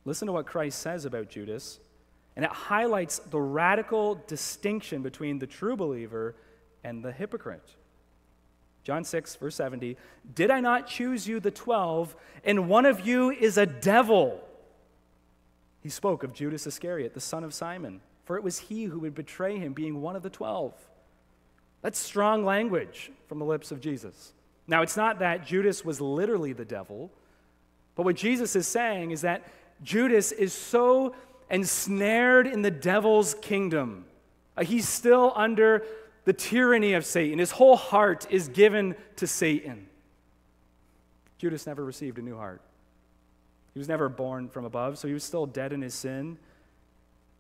Listen to what Christ says about Judas, and it highlights the radical distinction between the true believer and the hypocrite. John 6, verse 70 Did I not choose you, the twelve, and one of you is a devil? He spoke of Judas Iscariot, the son of Simon, for it was he who would betray him, being one of the twelve. That's strong language from the lips of Jesus. Now, it's not that Judas was literally the devil, but what Jesus is saying is that Judas is so ensnared in the devil's kingdom. Uh, he's still under the tyranny of Satan. His whole heart is given to Satan. Judas never received a new heart. He was never born from above, so he was still dead in his sin.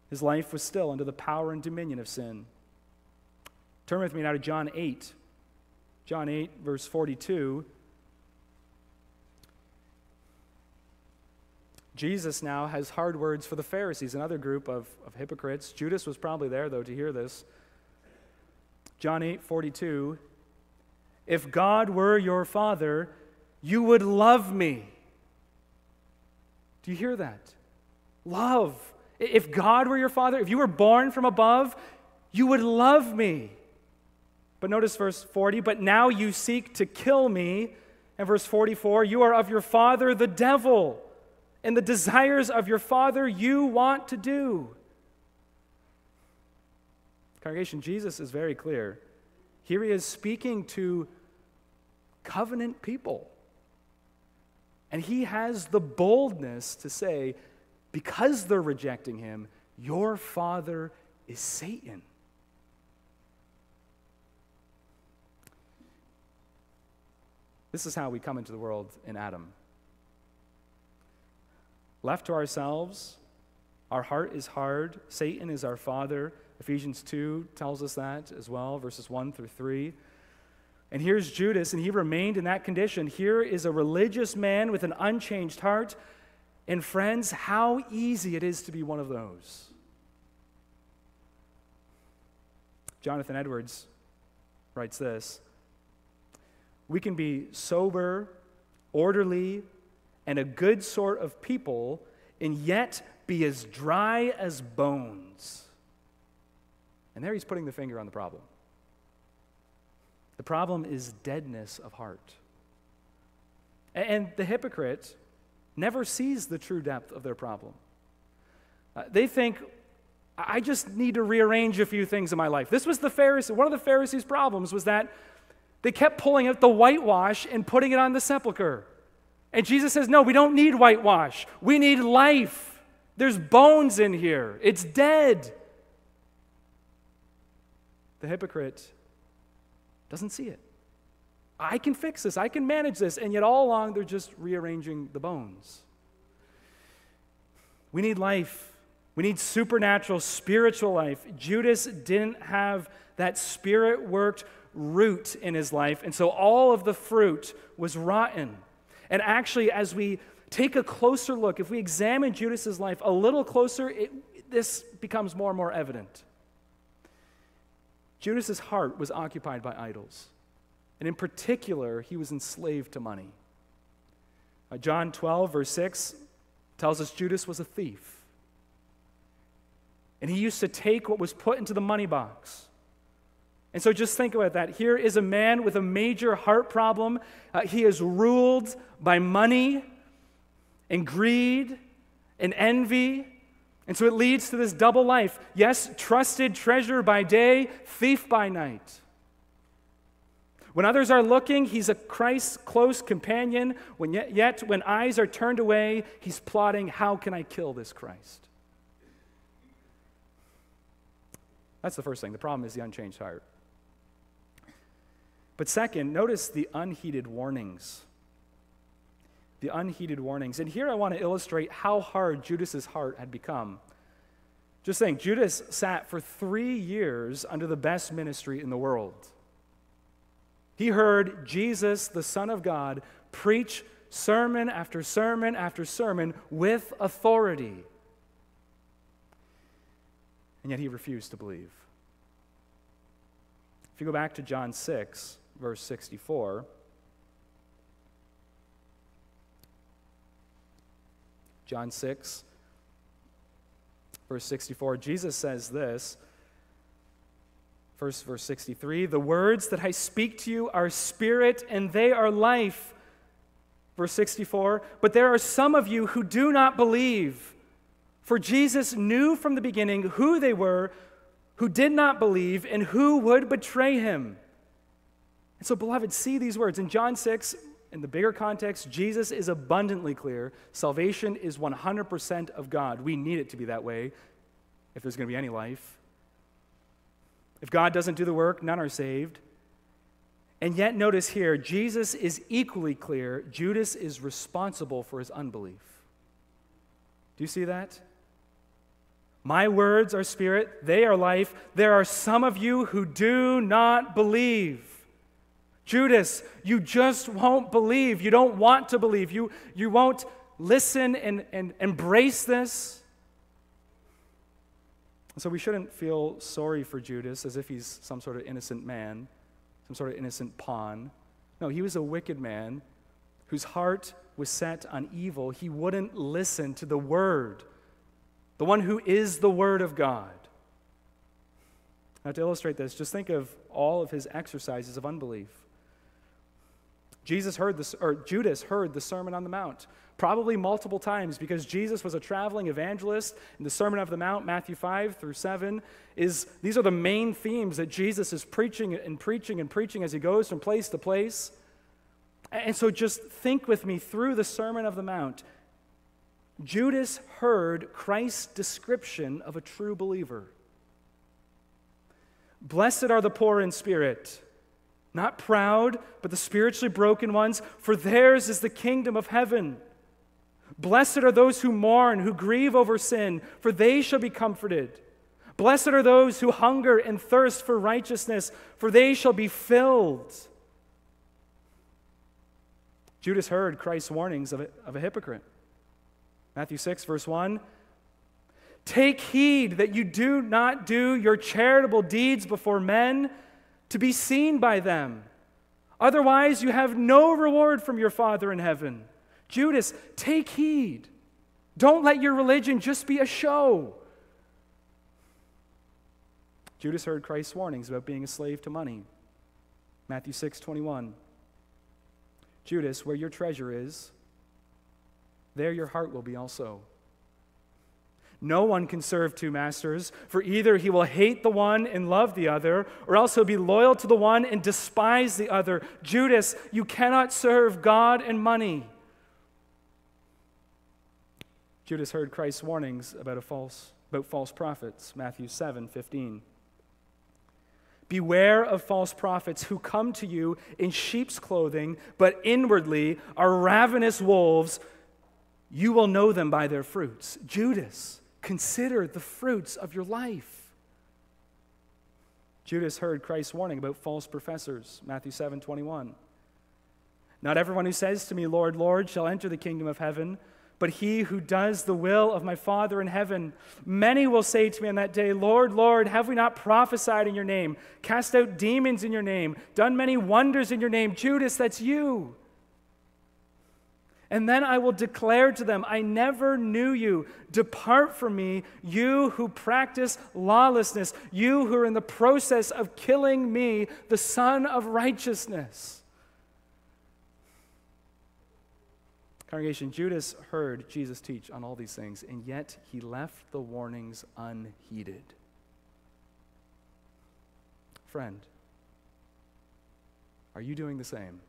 His life was still under the power and dominion of sin. Turn with me now to John 8. John 8, verse 42. Jesus now has hard words for the Pharisees, another group of, of hypocrites. Judas was probably there, though, to hear this. John 8 42. If God were your father, you would love me. Do you hear that? Love. If God were your father, if you were born from above, you would love me. But notice verse 40, but now you seek to kill me. And verse 44, you are of your father, the devil and the desires of your Father you want to do. Congregation, Jesus is very clear. Here he is speaking to covenant people. And he has the boldness to say, because they're rejecting him, your father is Satan. This is how we come into the world in Adam. Left to ourselves, our heart is hard. Satan is our father. Ephesians 2 tells us that as well, verses 1 through 3. And here's Judas, and he remained in that condition. Here is a religious man with an unchanged heart. And friends, how easy it is to be one of those. Jonathan Edwards writes this We can be sober, orderly, and a good sort of people, and yet be as dry as bones. And there he's putting the finger on the problem. The problem is deadness of heart. And the hypocrite never sees the true depth of their problem. Uh, they think, I just need to rearrange a few things in my life. This was the Pharisee. One of the Pharisees' problems was that they kept pulling out the whitewash and putting it on the sepulchre. And Jesus says, No, we don't need whitewash. We need life. There's bones in here, it's dead. The hypocrite doesn't see it. I can fix this, I can manage this, and yet all along they're just rearranging the bones. We need life. We need supernatural, spiritual life. Judas didn't have that spirit worked root in his life, and so all of the fruit was rotten. And actually, as we take a closer look, if we examine Judas's life a little closer, it, this becomes more and more evident. Judas's heart was occupied by idols. And in particular, he was enslaved to money. Uh, John 12, verse 6, tells us Judas was a thief. And he used to take what was put into the money box. And so just think about that. Here is a man with a major heart problem. Uh, he is ruled by money and greed and envy and so it leads to this double life. Yes, trusted treasure by day, thief by night. When others are looking, he's a Christ's close companion. When yet, yet, when eyes are turned away, he's plotting, how can I kill this Christ? That's the first thing. The problem is the unchanged heart. But second, notice the unheeded warnings the unheeded warnings. And here I want to illustrate how hard Judas's heart had become. Just think, Judas sat for three years under the best ministry in the world. He heard Jesus, the Son of God, preach sermon after sermon after sermon with authority. And yet he refused to believe. If you go back to John 6, verse 64, John 6, verse 64, Jesus says this. First, verse 63 The words that I speak to you are spirit and they are life. Verse 64 But there are some of you who do not believe. For Jesus knew from the beginning who they were who did not believe and who would betray him. And so, beloved, see these words. In John 6, in the bigger context, Jesus is abundantly clear. Salvation is 100% of God. We need it to be that way if there's going to be any life. If God doesn't do the work, none are saved. And yet, notice here, Jesus is equally clear. Judas is responsible for his unbelief. Do you see that? My words are spirit, they are life. There are some of you who do not believe. Judas, you just won't believe. You don't want to believe. You, you won't listen and, and embrace this. So we shouldn't feel sorry for Judas as if he's some sort of innocent man, some sort of innocent pawn. No, he was a wicked man whose heart was set on evil. He wouldn't listen to the word, the one who is the word of God. Now, to illustrate this, just think of all of his exercises of unbelief. Jesus heard this, or Judas heard the Sermon on the Mount, probably multiple times because Jesus was a traveling evangelist. And the Sermon on the Mount, Matthew 5 through 7, is these are the main themes that Jesus is preaching and preaching and preaching as he goes from place to place. And so just think with me through the Sermon of the Mount. Judas heard Christ's description of a true believer. Blessed are the poor in spirit, not proud, but the spiritually broken ones, for theirs is the kingdom of heaven. Blessed are those who mourn, who grieve over sin, for they shall be comforted. Blessed are those who hunger and thirst for righteousness, for they shall be filled. Judas heard Christ's warnings of a, of a hypocrite. Matthew 6, verse 1 Take heed that you do not do your charitable deeds before men to be seen by them. Otherwise, you have no reward from your Father in heaven. Judas, take heed. Don't let your religion just be a show. Judas heard Christ's warnings about being a slave to money. Matthew 6 21. Judas, where your treasure is, there your heart will be also. No one can serve two masters, for either he will hate the one and love the other, or else he'll be loyal to the one and despise the other. Judas, you cannot serve God and money. Judas heard Christ's warnings about, a false, about false prophets, Matthew 7 15. Beware of false prophets who come to you in sheep's clothing, but inwardly are ravenous wolves. You will know them by their fruits. Judas, consider the fruits of your life. Judas heard Christ's warning about false professors, Matthew 7 21. Not everyone who says to me, Lord, Lord, shall enter the kingdom of heaven but he who does the will of my Father in heaven. Many will say to me on that day, Lord, Lord, have we not prophesied in your name, cast out demons in your name, done many wonders in your name? Judas, that's you. And then I will declare to them, I never knew you. Depart from me, you who practice lawlessness, you who are in the process of killing me, the Son of righteousness. Congregation, Judas heard Jesus teach on all these things, and yet he left the warnings unheeded. Friend, are you doing the same?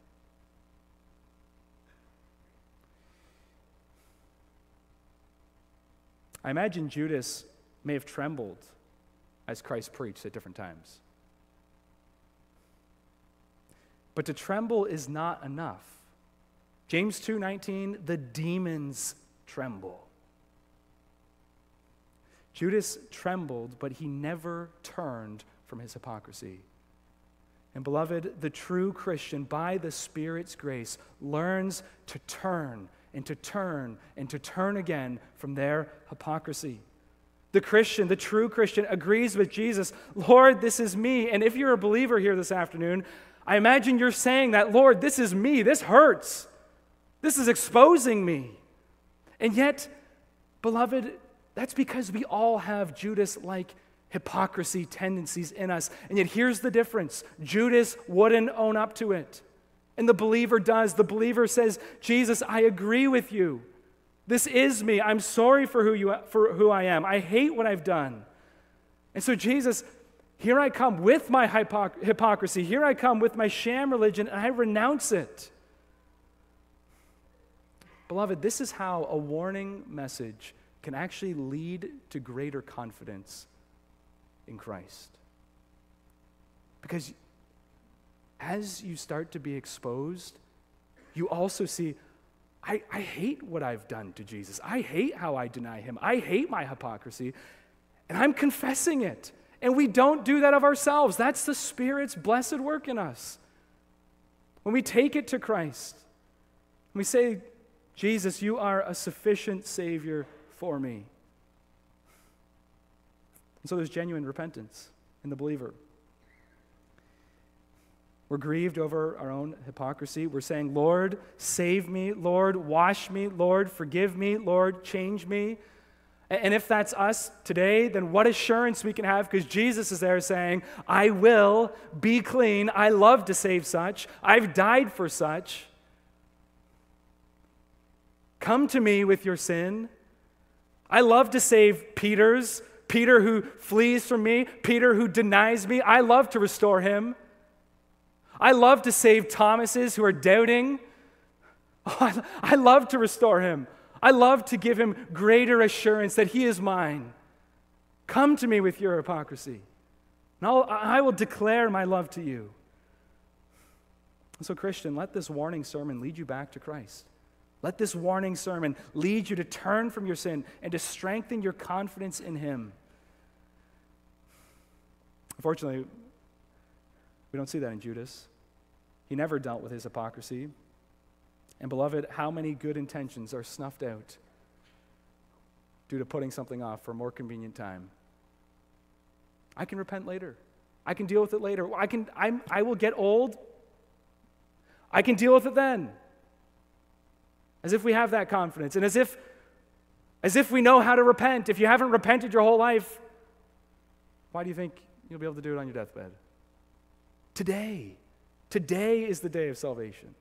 I imagine Judas may have trembled as Christ preached at different times. But to tremble is not enough. James 2:19, the demons tremble. Judas trembled, but he never turned from his hypocrisy. And beloved, the true Christian, by the Spirit's grace, learns to turn and to turn and to turn again from their hypocrisy. The Christian, the true Christian, agrees with Jesus Lord, this is me. And if you're a believer here this afternoon, I imagine you're saying that, Lord, this is me. This hurts. This is exposing me. And yet, beloved, that's because we all have Judas like hypocrisy tendencies in us. And yet, here's the difference Judas wouldn't own up to it. And the believer does. The believer says, Jesus, I agree with you. This is me. I'm sorry for who, you, for who I am. I hate what I've done. And so, Jesus, here I come with my hypocrisy. Here I come with my sham religion, and I renounce it. Beloved, this is how a warning message can actually lead to greater confidence in Christ. Because as you start to be exposed, you also see, I, I hate what I've done to Jesus. I hate how I deny him. I hate my hypocrisy, and I'm confessing it. And we don't do that of ourselves. That's the Spirit's blessed work in us. When we take it to Christ, we say, Jesus, you are a sufficient Savior for me. And so there's genuine repentance in the believer. We're grieved over our own hypocrisy. We're saying, Lord, save me. Lord, wash me. Lord, forgive me. Lord, change me. And if that's us today, then what assurance we can have because Jesus is there saying, I will be clean. I love to save such. I've died for such. Come to me with your sin. I love to save Peter's, Peter who flees from me, Peter who denies me. I love to restore him. I love to save Thomas's who are doubting, Oh, I, I love to restore him. I love to give him greater assurance that he is mine. Come to me with your hypocrisy, and I'll, I will declare my love to you. So, Christian, let this warning sermon lead you back to Christ. Let this warning sermon lead you to turn from your sin and to strengthen your confidence in Him. Unfortunately, we don't see that in Judas. He never dealt with his hypocrisy. And, beloved, how many good intentions are snuffed out due to putting something off for a more convenient time? I can repent later. I can deal with it later. I, can, I'm, I will get old. I can deal with it then. As if we have that confidence. And as if, as if we know how to repent. If you haven't repented your whole life, why do you think you'll be able to do it on your deathbed? Today. Today is the day of salvation.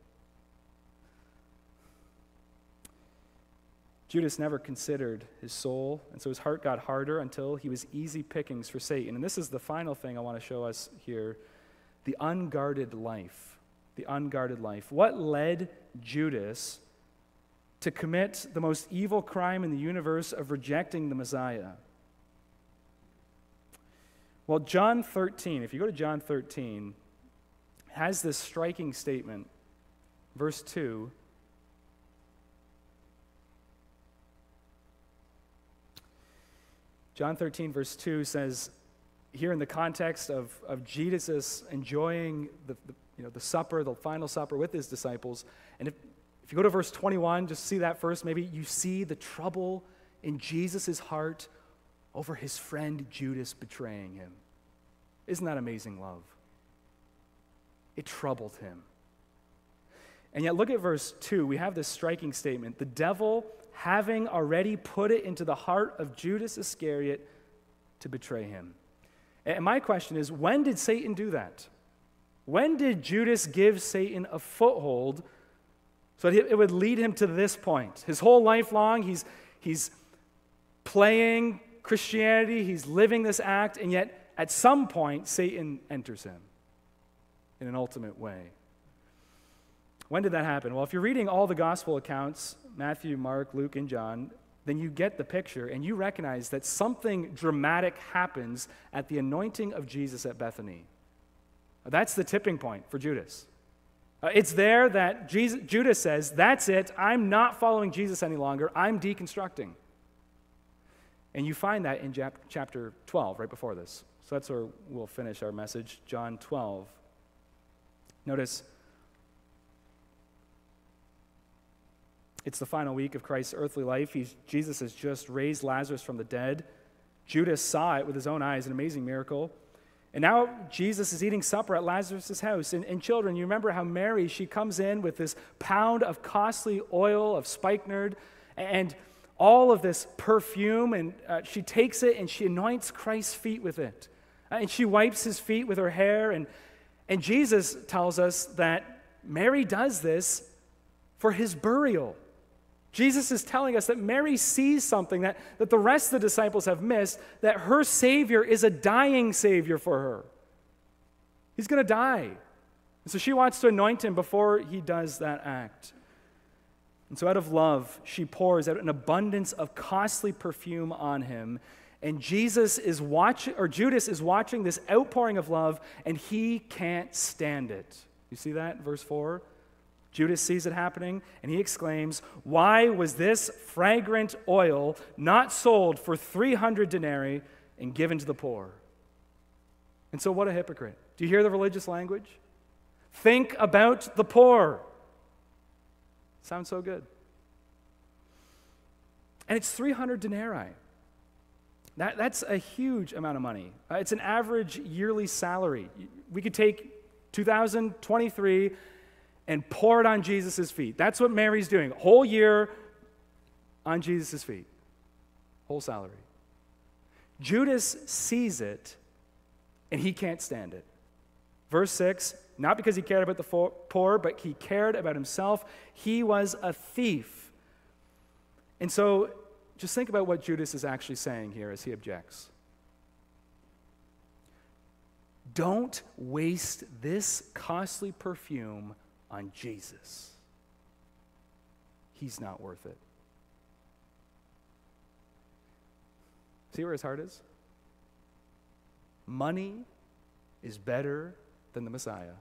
Judas never considered his soul, and so his heart got harder until he was easy pickings for Satan. And this is the final thing I want to show us here the unguarded life. The unguarded life. What led Judas to commit the most evil crime in the universe of rejecting the Messiah? Well, John 13, if you go to John 13, has this striking statement. Verse 2 John 13, verse 2 says, here in the context of, of Jesus enjoying the, the, you know, the supper, the final supper with his disciples, and if, if you go to verse 21, just see that first, maybe you see the trouble in Jesus' heart over his friend Judas betraying him. Isn't that amazing love? It troubled him. And yet, look at verse 2. We have this striking statement. The devil having already put it into the heart of Judas Iscariot to betray him. And my question is when did Satan do that? When did Judas give Satan a foothold so it would lead him to this point? His whole life long, he's, he's playing Christianity, he's living this act, and yet at some point, Satan enters him in an ultimate way. When did that happen? Well, if you're reading all the gospel accounts, Matthew, Mark, Luke, and John, then you get the picture and you recognize that something dramatic happens at the anointing of Jesus at Bethany. That's the tipping point for Judas. Uh, it's there that Jesus, Judas says, That's it. I'm not following Jesus any longer. I'm deconstructing. And you find that in chapter 12, right before this. So that's where we'll finish our message, John 12. Notice It's the final week of Christ's earthly life. He's, Jesus has just raised Lazarus from the dead. Judas saw it with his own eyes, an amazing miracle. And now Jesus is eating supper at Lazarus' house. And, and, children, you remember how Mary, she comes in with this pound of costly oil of spikenard and all of this perfume, and uh, she takes it and she anoints Christ's feet with it. Uh, and she wipes his feet with her hair. And, and Jesus tells us that Mary does this for his burial. Jesus is telling us that Mary sees something that, that the rest of the disciples have missed, that her Savior is a dying Savior for her. He's going to die. And so she wants to anoint him before he does that act. And so, out of love, she pours out an abundance of costly perfume on him. And Jesus is watching, or Judas is watching this outpouring of love, and he can't stand it. You see that, verse 4? Judas sees it happening and he exclaims, Why was this fragrant oil not sold for 300 denarii and given to the poor? And so, what a hypocrite. Do you hear the religious language? Think about the poor. Sounds so good. And it's 300 denarii. That, that's a huge amount of money. Uh, it's an average yearly salary. We could take 2023 and pour it on Jesus' feet. That's what Mary's doing. Whole year on Jesus' feet. Whole salary. Judas sees it and he can't stand it. Verse 6 not because he cared about the poor, but he cared about himself. He was a thief. And so just think about what Judas is actually saying here as he objects. Don't waste this costly perfume on Jesus. he's not worth it. See where his heart is? Money is better than the Messiah.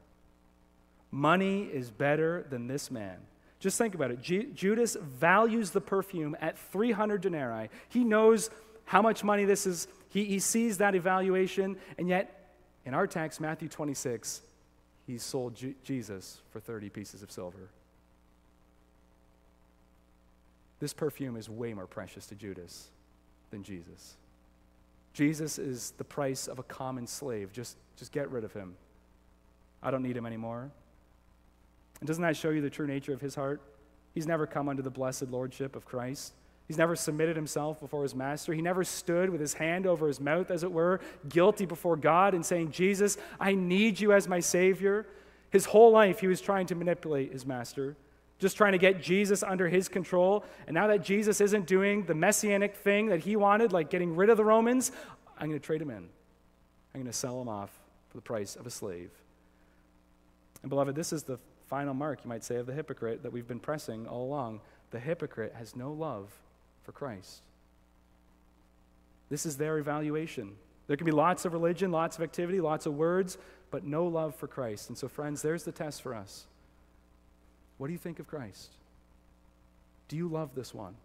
Money is better than this man. Just think about it. Ju- Judas values the perfume at 300 denarii. He knows how much money this is. He, he sees that evaluation, and yet, in our text, Matthew 26, he sold Jesus for 30 pieces of silver. This perfume is way more precious to Judas than Jesus. Jesus is the price of a common slave. Just, just get rid of him. I don't need him anymore. And doesn't that show you the true nature of his heart? He's never come under the blessed lordship of Christ. He's never submitted himself before his master. He never stood with his hand over his mouth, as it were, guilty before God and saying, Jesus, I need you as my Savior. His whole life, he was trying to manipulate his master, just trying to get Jesus under his control. And now that Jesus isn't doing the messianic thing that he wanted, like getting rid of the Romans, I'm going to trade him in. I'm going to sell him off for the price of a slave. And, beloved, this is the final mark, you might say, of the hypocrite that we've been pressing all along. The hypocrite has no love for Christ. This is their evaluation. There can be lots of religion, lots of activity, lots of words, but no love for Christ. And so, friends, there's the test for us. What do you think of Christ? Do you love this one?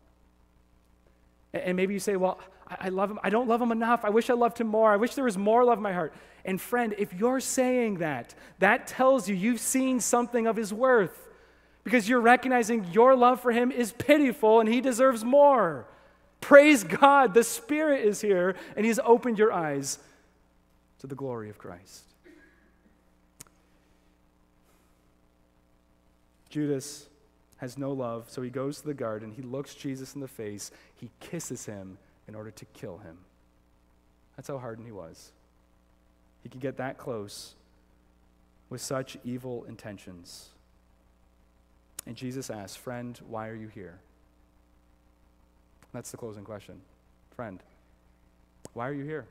And maybe you say, Well, I love him. I don't love him enough. I wish I loved him more. I wish there was more love in my heart. And friend, if you're saying that, that tells you you've seen something of his worth because you're recognizing your love for him is pitiful and he deserves more. Praise God, the Spirit is here and he's opened your eyes to the glory of Christ. Judas has no love, so he goes to the garden. He looks Jesus in the face. He kisses him in order to kill him. That's how hardened he was. He could get that close with such evil intentions. And Jesus asks, Friend, why are you here? That's the closing question. Friend, why are you here?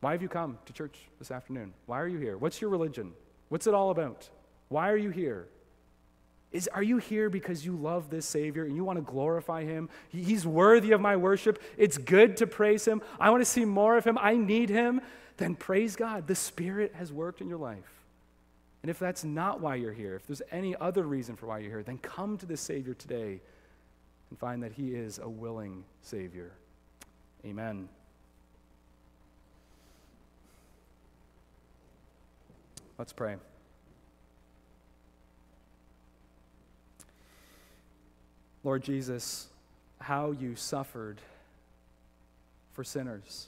Why have you come to church this afternoon? Why are you here? What's your religion? What's it all about? Why are you here? Is, are you here because you love this Savior and you want to glorify Him? He's worthy of my worship. It's good to praise Him. I want to see more of Him. I need Him. Then praise God. The Spirit has worked in your life. And if that's not why you're here, if there's any other reason for why you're here, then come to the Savior today and find that He is a willing Savior. Amen. Let's pray. Lord Jesus, how you suffered for sinners.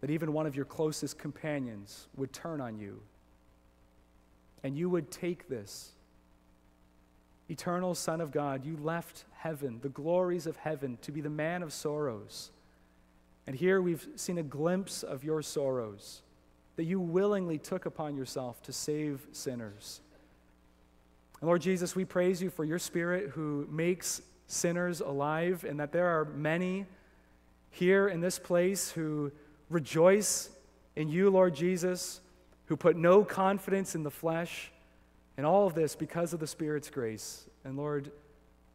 That even one of your closest companions would turn on you and you would take this. Eternal Son of God, you left heaven, the glories of heaven, to be the man of sorrows. And here we've seen a glimpse of your sorrows that you willingly took upon yourself to save sinners. And Lord Jesus, we praise you for your Spirit who makes sinners alive, and that there are many here in this place who rejoice in you, Lord Jesus, who put no confidence in the flesh, and all of this because of the Spirit's grace. And Lord,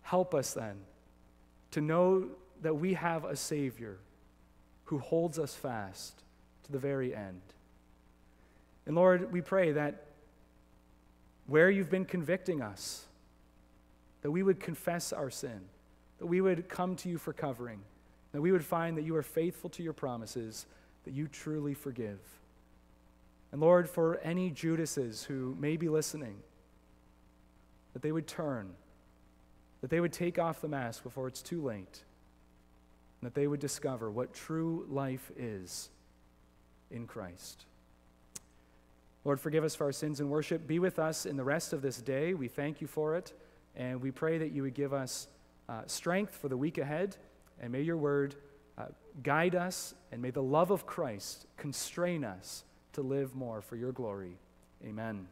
help us then to know that we have a Savior who holds us fast to the very end. And Lord, we pray that where you've been convicting us, that we would confess our sin, that we would come to you for covering, that we would find that you are faithful to your promises, that you truly forgive. And Lord, for any Judases who may be listening, that they would turn, that they would take off the mask before it's too late, and that they would discover what true life is in Christ. Lord, forgive us for our sins and worship. Be with us in the rest of this day. We thank you for it. And we pray that you would give us uh, strength for the week ahead. And may your word uh, guide us. And may the love of Christ constrain us to live more for your glory. Amen.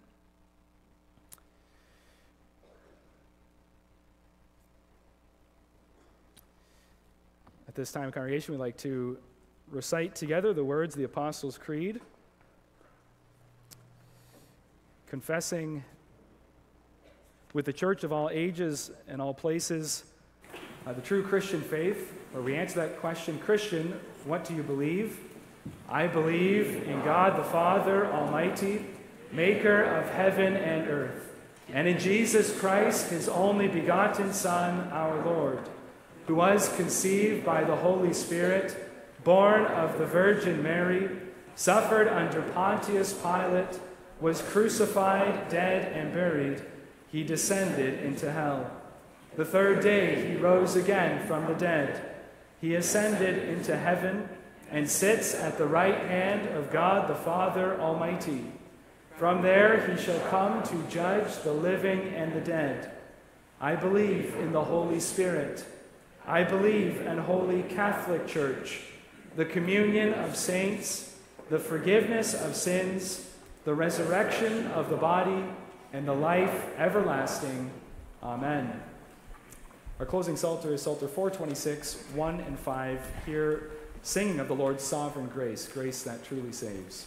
At this time, congregation, we'd like to recite together the words of the Apostles' Creed. Confessing with the church of all ages and all places, uh, the true Christian faith, where we answer that question Christian, what do you believe? I believe in God the Father Almighty, maker of heaven and earth, and in Jesus Christ, his only begotten Son, our Lord, who was conceived by the Holy Spirit, born of the Virgin Mary, suffered under Pontius Pilate, was crucified, dead, and buried. He descended into hell. The third day he rose again from the dead. He ascended into heaven and sits at the right hand of God the Father Almighty. From there he shall come to judge the living and the dead. I believe in the Holy Spirit. I believe in Holy Catholic Church, the communion of saints, the forgiveness of sins, the resurrection of the body, and the life everlasting. Amen. Our closing Psalter is Psalter 426, 1 and 5. Here, singing of the Lord's sovereign grace, grace that truly saves.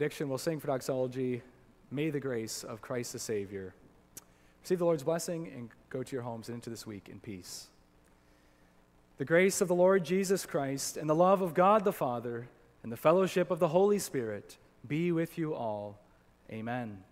Benediction, we'll sing for doxology, May the grace of Christ the Savior. Receive the Lord's blessing and go to your homes and into this week in peace. The grace of the Lord Jesus Christ and the love of God the Father and the fellowship of the Holy Spirit be with you all. Amen.